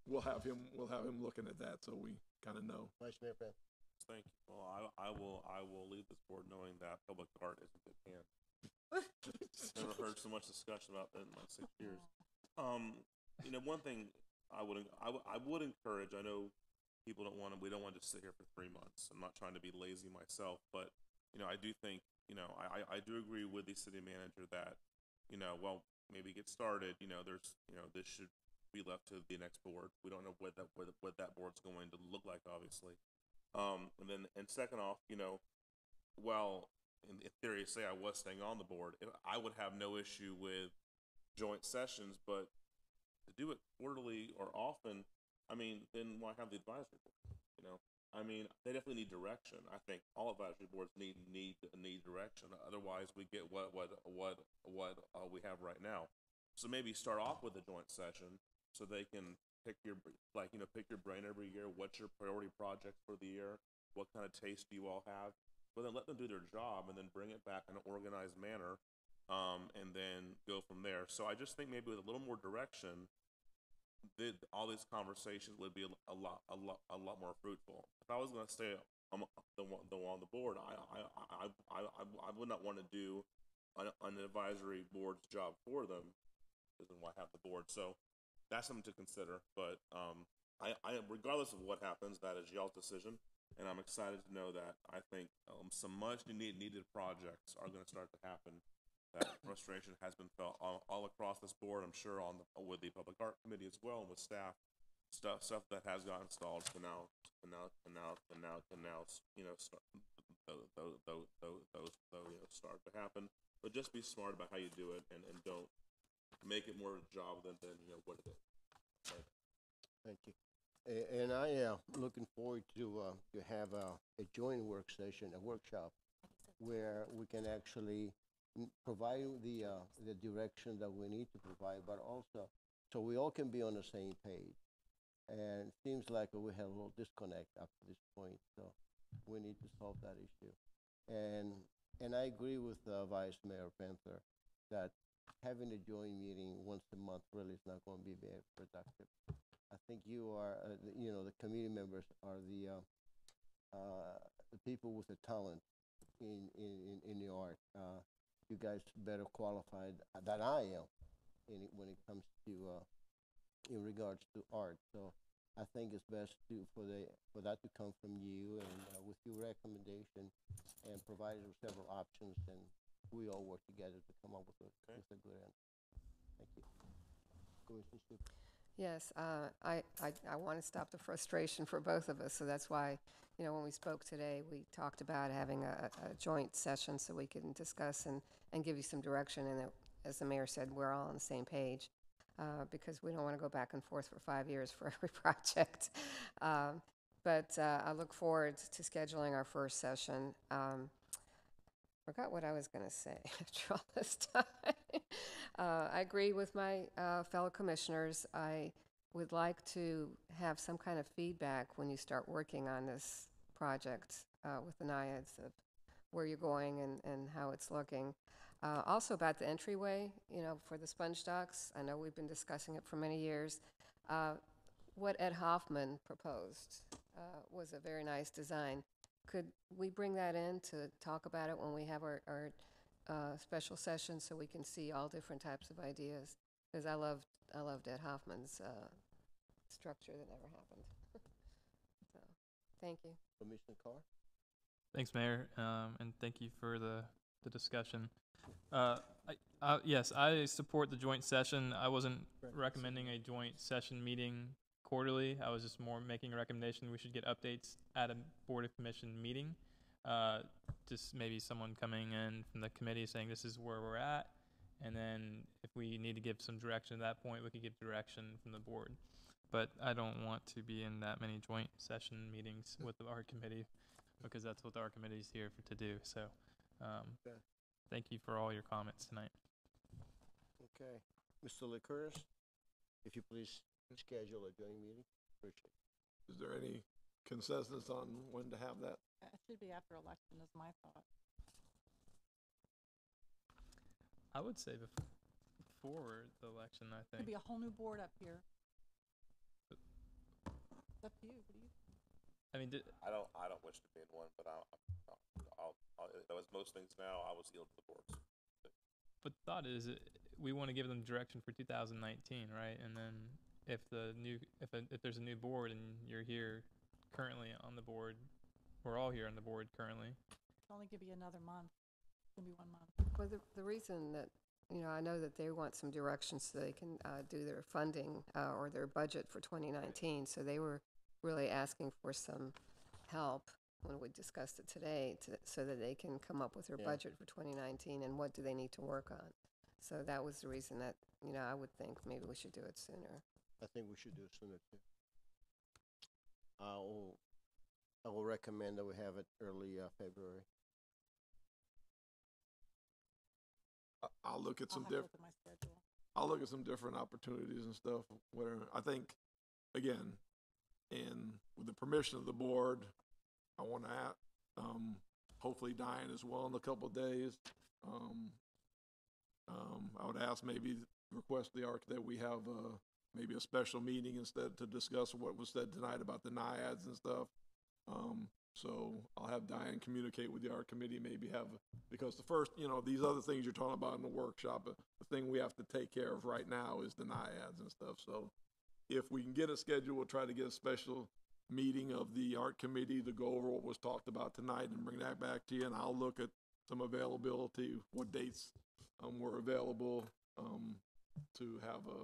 we'll have him, we'll have him looking at that so we kind of know. Vice Mayor Pan. Thank you. Well, I, I will, I will leave this board knowing that public art is in good hands. Never heard so much discussion about that in my six years. Um, you know, one thing I would, I would, encourage, I know people don't want to, we don't want to just sit here for three months. I'm not trying to be lazy myself, but, you know, I do think, you know, I, I, I do agree with the city manager that, you know, well, maybe get started, you know, there's, you know, this should be left to the next board. We don't know what that, what, what that board's going to look like, obviously. Um, and then, and second off, you know, well, in, in theory, say I was staying on the board, I would have no issue with joint sessions, but to do it quarterly or often, I mean, then why have the advisory board? You know, I mean, they definitely need direction. I think all advisory boards need need need direction. Otherwise, we get what what what what uh, we have right now. So maybe start off with a joint session so they can pick your like you know pick your brain every year. What's your priority project for the year? What kind of taste do you all have? but then let them do their job and then bring it back in an organized manner, um, and then go from there. So I just think maybe with a little more direction, the, all these conversations would be a, a lot, a lot, a lot more fruitful. If I was going to stay on the one, the one on the board, I, I, I, I, I, would not want to do an, an advisory board's job for them. Isn't why I have the board. So that's something to consider. But um, I, I, regardless of what happens, that is y'all's decision, and I'm excited to know that I think um, some much need, needed projects are going to start to happen. That frustration has been felt all, all across this board. I'm sure on the, with the public art committee as well, and with staff stuff stuff that has got installed can now can now now now now you know start those those those those, those you know start to happen. But just be smart about how you do it, and, and don't make it more of a job than, than you know what it is. Thank you. And I am looking forward to, uh, to have a, a joint work session, a workshop, where we can actually n- provide the, uh, the direction that we need to provide, but also, so we all can be on the same page. And it seems like we have a little disconnect up to this point, so we need to solve that issue. And, and I agree with uh, Vice Mayor Banther that having a joint meeting once a month really is not going to be very productive. I think you are, uh, the- you know, the community members are the, uh, uh, the people with the talent in, in, in, in the art. Uh, you guys better qualified than I am in it, when it comes to, uh, in regards to art. So I think it's best to, for the, for that to come from you and, uh, with your recommendation and provided with several options and we all work together to come up with a, with a good answer. Thank you. Commissioner Sieber. Yes, uh, I, I, I want to stop the frustration for both of us, so that's why, you know, when we spoke today, we talked about having a, a joint session so we can discuss and, and give you some direction, and that, as the mayor said, we're all on the same page, uh, because we don't want to go back and forth for five years for *laughs* every project. Um, But uh, I look forward to scheduling our first session. Um, Forgot what I was going to say *laughs* after all this time. *laughs* Uh, I agree with my uh, fellow commissioners. I would like to have some kind of feedback when you start working on this project uh, with the naiads of where you're going and, and how it's looking. Uh, also about the entryway, you know, for the sponge docks. I know we've been discussing it for many years. Uh, what Ed Hoffman proposed uh, was a very nice design. Could we bring that in to talk about it when we have our, our uh, special session so we can see all different types of ideas? Because I loved, I loved Ed Hoffman's uh, structure that never happened. *laughs* so, thank you. Commissioner Karr? Thanks, Mayor, um, and thank you for the, the discussion. Uh, I, I, yes, I support the joint session. I wasn't recommending a joint session meeting quarterly. I was just more making a recommendation we should get updates at a Board of Commission meeting. Uh, just maybe someone coming in from the committee saying this is where we're at, and then if we need to give some direction at that point, we could give direction from the board. But I don't want to be in that many joint session meetings with our committee because that's what our committee is here for to do. So, um, Okay. thank you for all your comments tonight. Okay. Mr. LeCouris, if you please schedule a joint meeting, appreciate it. Is there any consensus on when to have that? It should be after election is my thought. I would say bef- before the election, I think Could think. be a whole new board up here. It's up to you. What do you? I mean, did, I don't I don't wish to be in one, but I'll, I'll, I'll, I'll as most things now, I was yield to the boards. but the thought is, uh, we want to give them direction for 2019, right? And then if the new, if a, if there's a new board and you're here currently on the board, we're all here on the board currently. It'll only give you another month. It's gonna be one month. Well, the, the reason that, you know, I know that they want some direction so they can uh, do their funding uh, or their budget for 2019. So they were really asking for some help when we discussed it today to, so that they can come up with their Yeah. budget for 2019 and what do they need to work on. So that was the reason that, you know, I would think maybe we should do it sooner. I think we should do it sooner too. I will, I will recommend that we have it early, uh, February. I- I'll look at I'll some have to diff, look at my schedule. I'll look at some different opportunities and stuff where I think, again, and with the permission of the board, I want to, um, hopefully Diane as well in a couple of days. Um, um, I would ask maybe, request the arc that we have, uh, maybe a special meeting instead to discuss what was said tonight about the naiads and stuff. Um, so I'll have Diane communicate with the art committee, maybe have, because the first, you know, these other things you're talking about in the workshop, the thing we have to take care of right now is the naiads and stuff, so if we can get a schedule, we'll try to get a special meeting of the art committee to go over what was talked about tonight and bring that back to you, and I'll look at some availability, what dates, um, were available, um, to have a,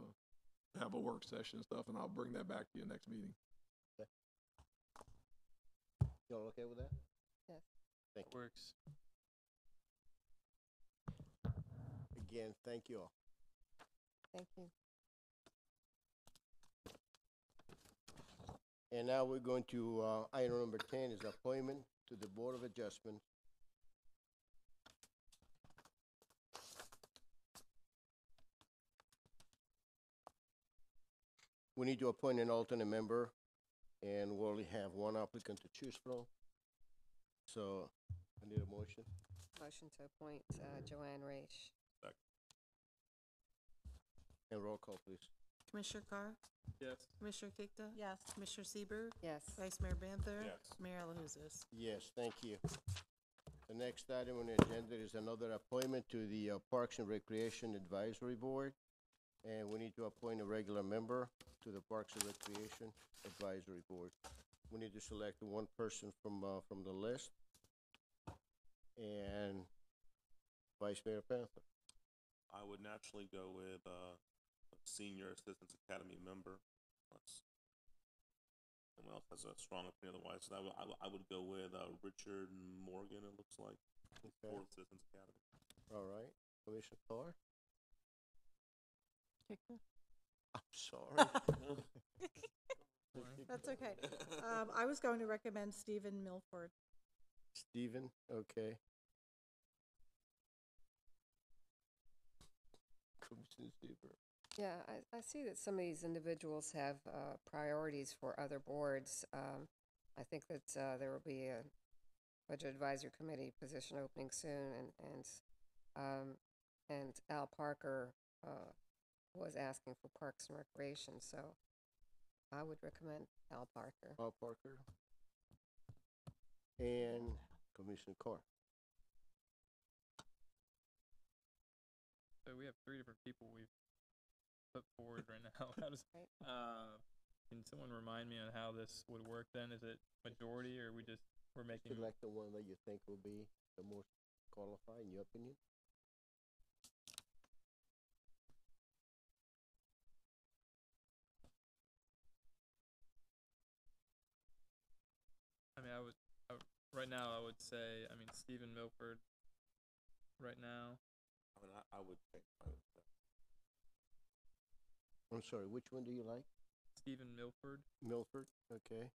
have a work session and stuff, and I'll bring that back to you next meeting. Okay. Y'all okay with that? Yes. Thank you. Works. Again, thank you all. Thank you. And now we're going to, uh, item number ten is appointment to the Board of Adjustment. We need to appoint an alternate member, and we only have one applicant to choose from. So, I need a motion. Motion to appoint uh, Joanne Raish. And roll call, please. Commissioner Karr? Yes. Commissioner Kikta? Yes. Commissioner Sieber, Yes. Vice Mayor Banther? Yes. Mayor Alahouzos? Yes, thank you. The next item on the agenda is another appointment to the uh, Parks and Recreation Advisory Board. And we need to appoint a regular member to the Parks and Recreation Advisory Board. We need to select one person from, uh, from the list. And Vice Mayor Banther. I would naturally go with, uh, a Senior Assistance Academy member. Unless Someone else has a strong opinion otherwise, so I would, I would, I would go with, uh, Richard Morgan, it looks like, Okay. for Assistance Academy. All right, Commissioner Karr? Kikta? I'm sorry. *laughs* That's okay. Um, I was going to recommend Stephen Milford. Stephen, okay. Commissioner Sieber. Yeah, I, I see that some of these individuals have uh, priorities for other boards. Um, I think that uh, there will be a Budget Advisory Committee position opening soon, and, and, um, and Al Parker uh, was asking for Parks and Recreation, so I would recommend Al Parker. Al Parker. And Commissioner Karr. So we have three different people we've put forward right now. *laughs* How does, Right. uh, can someone remind me on how this would work then? Is it majority or we just, we're making? Select the one that you think will be the most qualified, in your opinion? I mean, I would, I would, right now, I would say, I mean, Stephen Milford, right now. I mean, I, I would take, I would, I'm sorry, which one do you like? Stephen Milford. Milford, okay.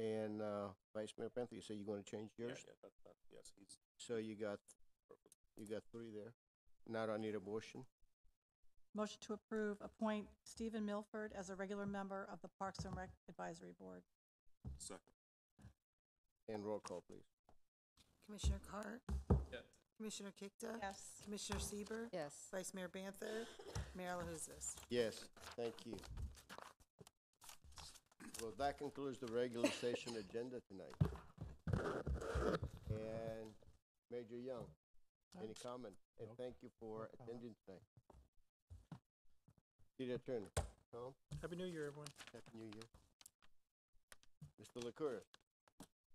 And, uh, Vice Mayor Banther, you say you're gonna change yeah, yours? yeah, that, that, yes, he's So you got, perfect. you got three there. Now I need a motion. Motion to approve, appoint Stephen Milford as a regular member of the Parks and Rec Advisory Board. Second. And roll call, please. Commissioner Karr? Yes. Commissioner Kikta? Yes. Commissioner Sieber, Yes. Vice Mayor Banther? Mayor Alahouzos? Yes, thank you. Well, that concludes the regular session agenda tonight. And Major Young, any comment? And thank you for attending tonight. City Attorney, Tom, Happy New Year, everyone. Happy New Year. Mr. LaCour,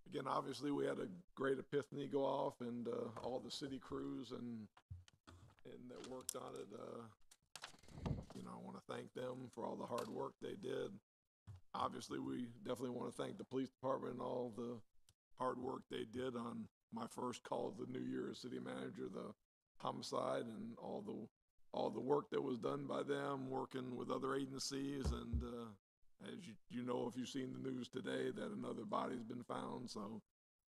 Again, obviously, we had a great epiphany go off and, uh, all the city crews and, and that worked on it, uh, you know, I wanna thank them for all the hard work they did. Obviously, we definitely wanna thank the police department and all the hard work they did on my first call to the new year as city manager, the homicide and all the, all the work that was done by them, working with other agencies and, uh, as you, you know, if you've seen the news today, that another body's been found, so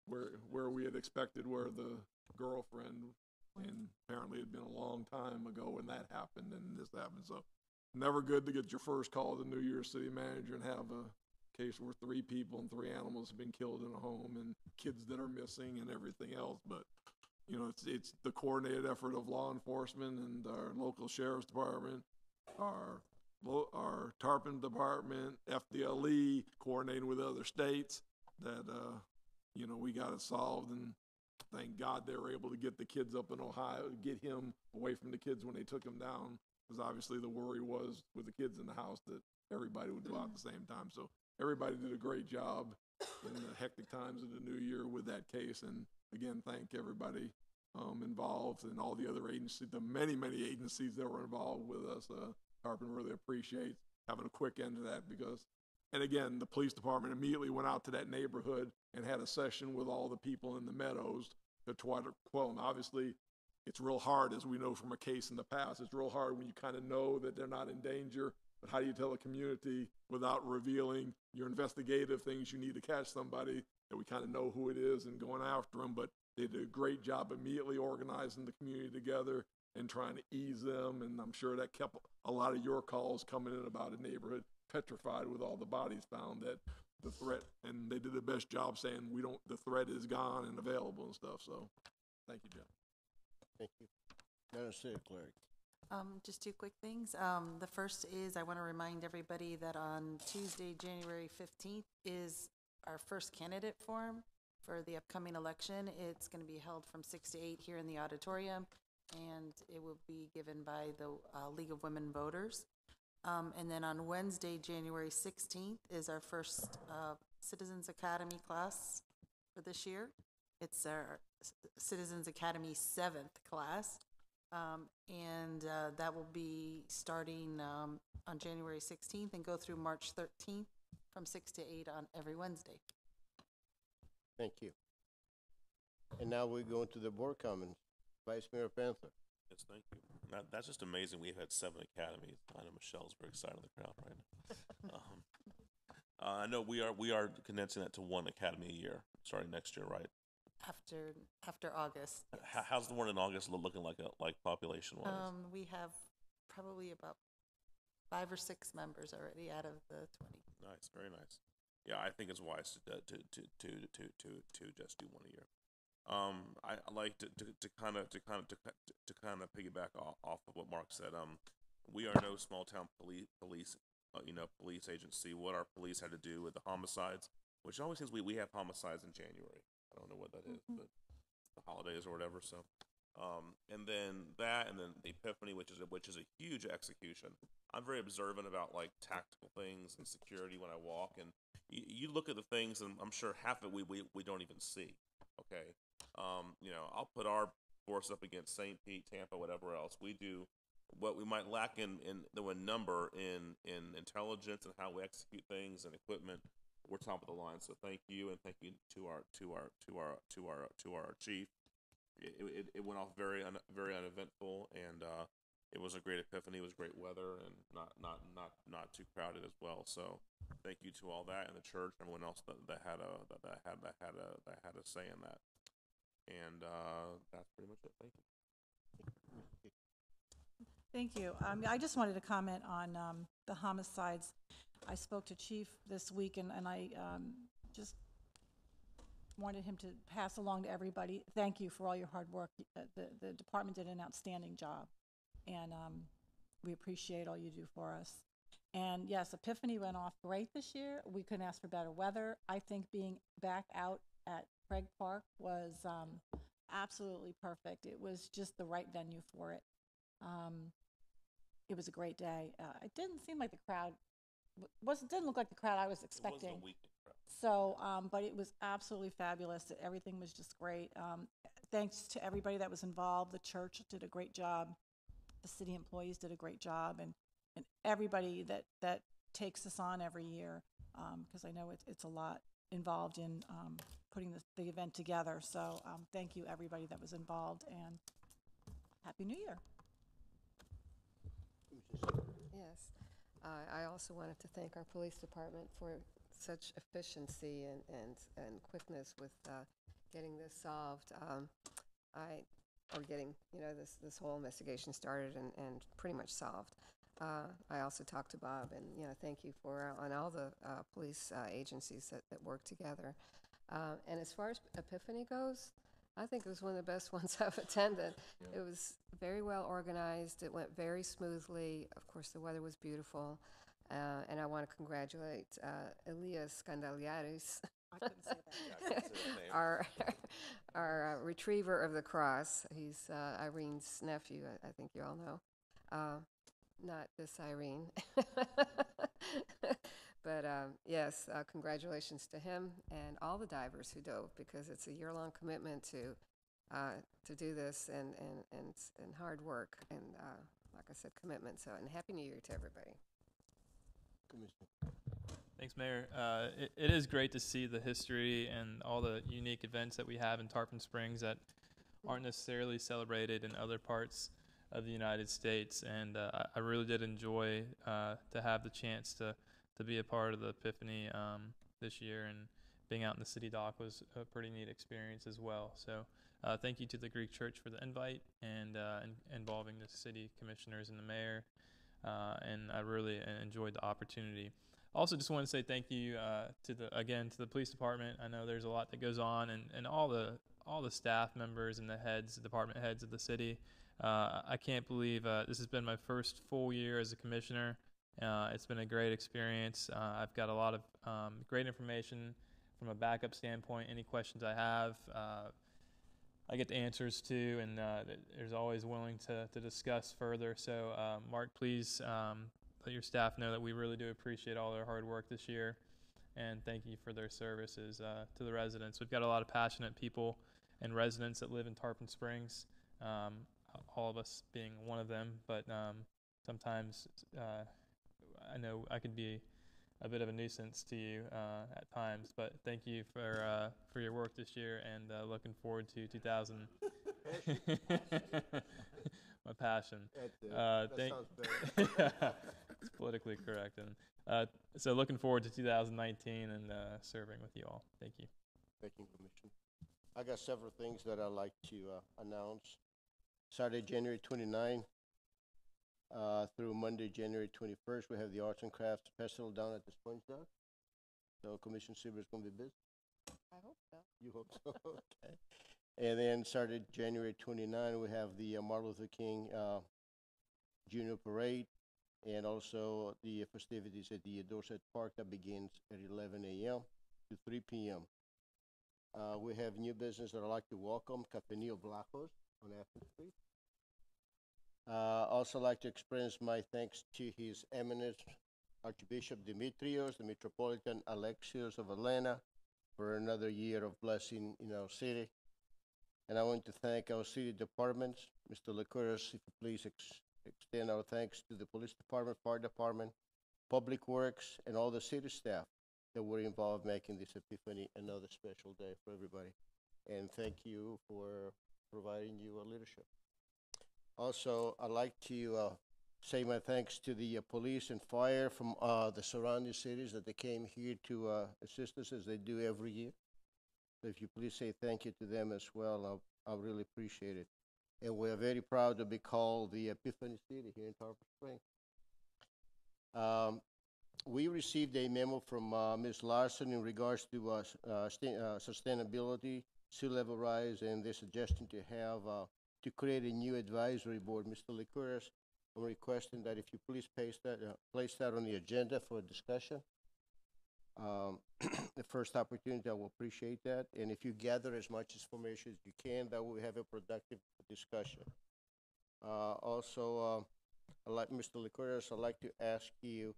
where, where we had expected where the girlfriend, and apparently it'd been a long time ago when that happened and this happened, so never good to get your first call to New Year's city manager and have a case where three people and three animals have been killed in a home and kids that are missing and everything else. But, you know, it's, it's the coordinated effort of law enforcement and our local sheriff's department, our, our Tarpon Department, FDLE, coordinating with other states that, uh, you know, we got it solved and thank God they were able to get the kids up in Ohio, get him away from the kids when they took him down. Because obviously the worry was with the kids in the house that everybody would go out at the same time. So everybody did a great job in the hectic times of the new year with that case. And again, thank everybody um, involved and all the other agencies, the many, many agencies that were involved with us. Uh, really appreciates having a quick end to that because and again, the police department immediately went out to that neighborhood and had a session with all the people in the meadows to try to quell them. Obviously, it's real hard, as we know from a case in the past. It's real hard when you kind of know that they're not in danger. But how do you tell a community without revealing your investigative things you need to catch somebody that we kind of know who it is and going after them? But they did a great job immediately organizing the community together and trying to ease them. And I'm sure that kept a lot of your calls coming in about a neighborhood petrified with all the bodies found that the threat, and they did the best job saying we don't, the threat is gone and available and stuff. So, thank you, Jim. Thank you. Madam City Clerk. Um, just two quick things. Um, the first is I want to remind everybody that on Tuesday, January fifteenth is our first candidate forum for the upcoming election. It's going to be held from six to eight here in the auditorium, and it will be given by the uh, League of Women Voters. Um, and then on Wednesday, January sixteenth, is our first uh, Citizens Academy class for this year. It's our Citizens Academy seventh class. Um, and uh, that will be starting um, on January 16th and go through March 13th from 6 to 8 on every Wednesday. Thank you. And now we go into the board comments. Vice Mayor Banther. Yes, thank you. That, that's just amazing. We've had seven academies. I know Michelle's very excited in the crowd right now. *laughs* Um, uh, I know we are we are condensing that to one academy a year, starting next year, right? After after August, How, how's the one in August looking like, uh, like population wise? um, we have probably about five or six members already out of the 20. Nice, very nice. Yeah, I think it's wise to to to to to to, to just do one a year. Um, I, I like to to kind of to kind of to to kind of piggyback off, off of what Mark said. Um, we are no small town police police uh, you know police agency. What our police had to do with the homicides, which always seems we we have homicides in January. I don't know what that is, but the holidays or whatever. So, um, and then that, and then the Epiphany, which is a, which is a huge execution. I'm very observant about like tactical things and security when I walk, and you, you look at the things, and I'm sure half of it we, we, we don't even see. Okay, um, you know, I'll put our force up against St. Pete, Tampa, whatever else. We do what we might lack in in the in number in in intelligence and how we execute things and equipment. We're top of the line. So thank you, and thank you to our to our to our to our to our chief. It, it, it went off very un, very uneventful, and uh, it was a great epiphany. It was great weather, and not not not not too crowded as well. So thank you to all that and the church, and everyone else that, that had a that, that had that had a that had a say in that. And uh, that's pretty much it. Thank you. Thank you. Um, I just wanted to comment on um, the homicides. I spoke to Chief this week, and, and I um, just wanted him to pass along to everybody, thank you for all your hard work. Uh, The, the department did an outstanding job, and um, we appreciate all you do for us. And yes, Epiphany went off great this year. We couldn't ask for better weather. I think being back out at Craig Park was um, absolutely perfect. It was just the right venue for it. Um, it was a great day. Uh, it didn't seem like the crowd w- wasn't didn't look like the crowd I was It expecting. wasn't a weekend crowd. So, um, but it was absolutely fabulous. Everything was just great. Um, thanks to everybody that was involved. The church did a great job. The city employees did a great job, and and everybody that that takes us on every year, because I know it's it's a lot involved in um, putting the, the event together. So, um, thank you everybody that was involved, and happy New Year. Yes. Uh, I also wanted to thank our police department for such efficiency and, and, and quickness with uh, getting this solved. Um, I, or getting, you know, this, this whole investigation started and, and pretty much solved. Uh, I also talked to Bob, and, you know, thank you for, uh, on all the uh, police uh, agencies that, that work together. Uh, And as far as Epiphany goes, I think it was one of the best *laughs* ones I've attended. It was very well organized, it went very smoothly, of course, the weather was beautiful, Uh, and I want to congratulate uh, Elias Scandaliaris. I couldn't say that. Yeah, I couldn't say his name. Our, *laughs* our uh, retriever of the cross. He's uh, Irene's nephew, I, I think you all know. Uh, not this Irene. *laughs* but um, yes, uh, congratulations to him and all the divers who dove because it's a year-long commitment to uh, to do this and, and, and, and hard work and uh, like I said, commitment. So and happy New Year to everybody. Thanks, Mayor. Uh, it, it is great to see the history and all the unique events that we have in Tarpon Springs that aren't necessarily celebrated in other parts of the United States. And uh, I- really did enjoy uh, to have the chance to, to be a part of the Epiphany um, this year. And being out in the city dock was a pretty neat experience as well. So uh, thank you to the Greek Church for the invite and uh, in- involving the city commissioners and the mayor. Uh, and I really enjoyed the opportunity. Also, just want to say thank you uh, to the again to the police department. I know there's a lot that goes on, and, and all the all the staff members and the heads, department heads of the city. Uh, I can't believe uh, this has been my first full year as a commissioner. Uh, it's been a great experience. Uh, I've got a lot of um, great information from a backup standpoint. Any questions I have, I get the answers to, and uh, there's always willing to, to discuss further. So, uh, Mark, please um, let your staff know that we really do appreciate all their hard work this year, and thank you for their services uh, to the residents. We've got a lot of passionate people and residents that live in Tarpon Springs. Um, all of us being one of them, but um, sometimes uh, I know I could be a bit of a nuisance to you uh, at times. But thank you for uh, for your work this year, and uh, looking forward to 2000. *laughs* *laughs* My passion. That, uh, Uh, thank- sounds *laughs* better. It's politically correct, and uh, so looking forward to 2019 and uh, serving with you all. Thank you. Thank you, Commissioner. I got several things that I'd like to uh, announce. Saturday, January 29 uh, through Monday, January 21st, we have the Arts and Crafts Festival down at the Sponge Dock. So Commissioner is going to be busy. I hope so. You hope so? *laughs* Okay. And then Saturday, January 29, we have the uh, Martin Luther King uh, Junior Parade and also the festivities at the Dorset Park that begins at 11 a.m. to 3 p.m. Uh, we have new business that I'd like to welcome, Cafanillo Blacos on Athens Street. Uh, also like to express my thanks to His Eminence Archbishop Demetrios, the Metropolitan Alexios of Atlanta, for another year of blessing in our city. And I want to thank our city departments. Mr. LeCouris, if you please ex- extend our thanks to the police department, fire department, public works, and all the city staff that were involved making this Epiphany another special day for everybody. And thank you for providing you your leadership. Also, I'd like to uh, say my thanks to the uh, police and fire from uh, the surrounding cities that they came here to uh, assist us as they do every year. So if you please say thank you to them as well, I'll really appreciate it. And we are very proud to be called the Epiphany City here in Tarpon Springs. Um, we received a memo from uh, Ms. Larson in regards to uh, uh, uh, sustainability, sea level rise, and their suggestion to have uh, to create a new advisory board. Mr. LeCouris, I'm requesting that if you please place that uh, place that on the agenda for discussion. Um, *clears throat* the first opportunity, I will appreciate that, and if you gather as much information as you can, that we have a productive discussion. Uh, also, uh, like, Mr. LeCouris, I'd like to ask you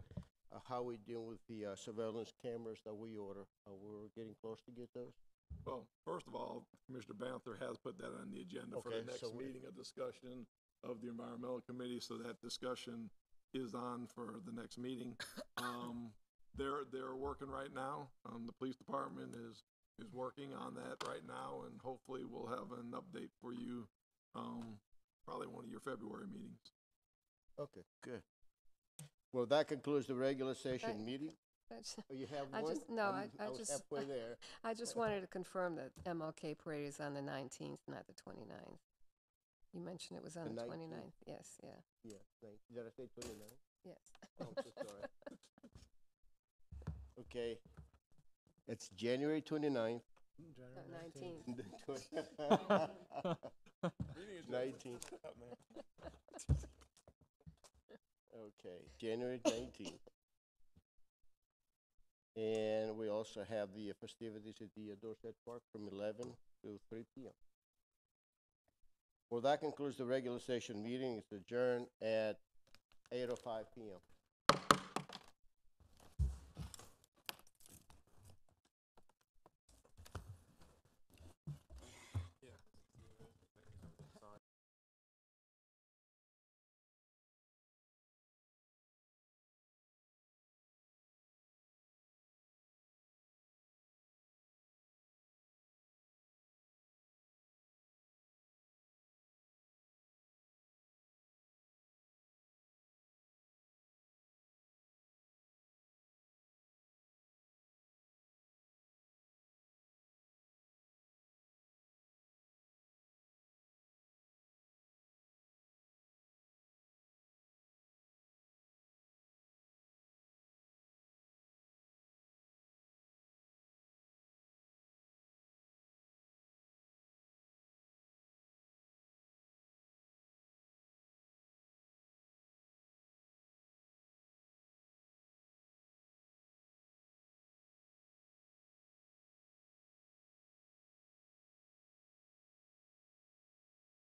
uh, how we deal with the uh, surveillance cameras that we order. Uh, we're getting close to get those. Well, first of all, Commissioner Banther has put that on the agenda for Okay, the next so we- meeting, a discussion of the environmental committee, so that discussion is on for the next meeting. *coughs* Um, they're, they're working right now, um, the police department is, is working on that right now, and hopefully we'll have an update for you, um, probably one of your February meetings. Okay, good. Well, that concludes the regular session Right. meeting. That's- Oh, You have I one? just, no, I, I'm- I was just. halfway there. *laughs* I just wanted to confirm that MLK Parade is on the 19th, not the 29th. You mentioned it was on The the 19th. 29th, yes, yeah, Yeah, nine- did I say twenty-nine? yes. Oh, I'm so sorry. *laughs* Okay, it's January twenty-ninth. January Nineteenth. *laughs* Okay, January nineteenth. And we also have the festivities at the Dorset Park from eleven to three P M. Well, that concludes the regular session meeting. It's adjourned at eight oh five P M.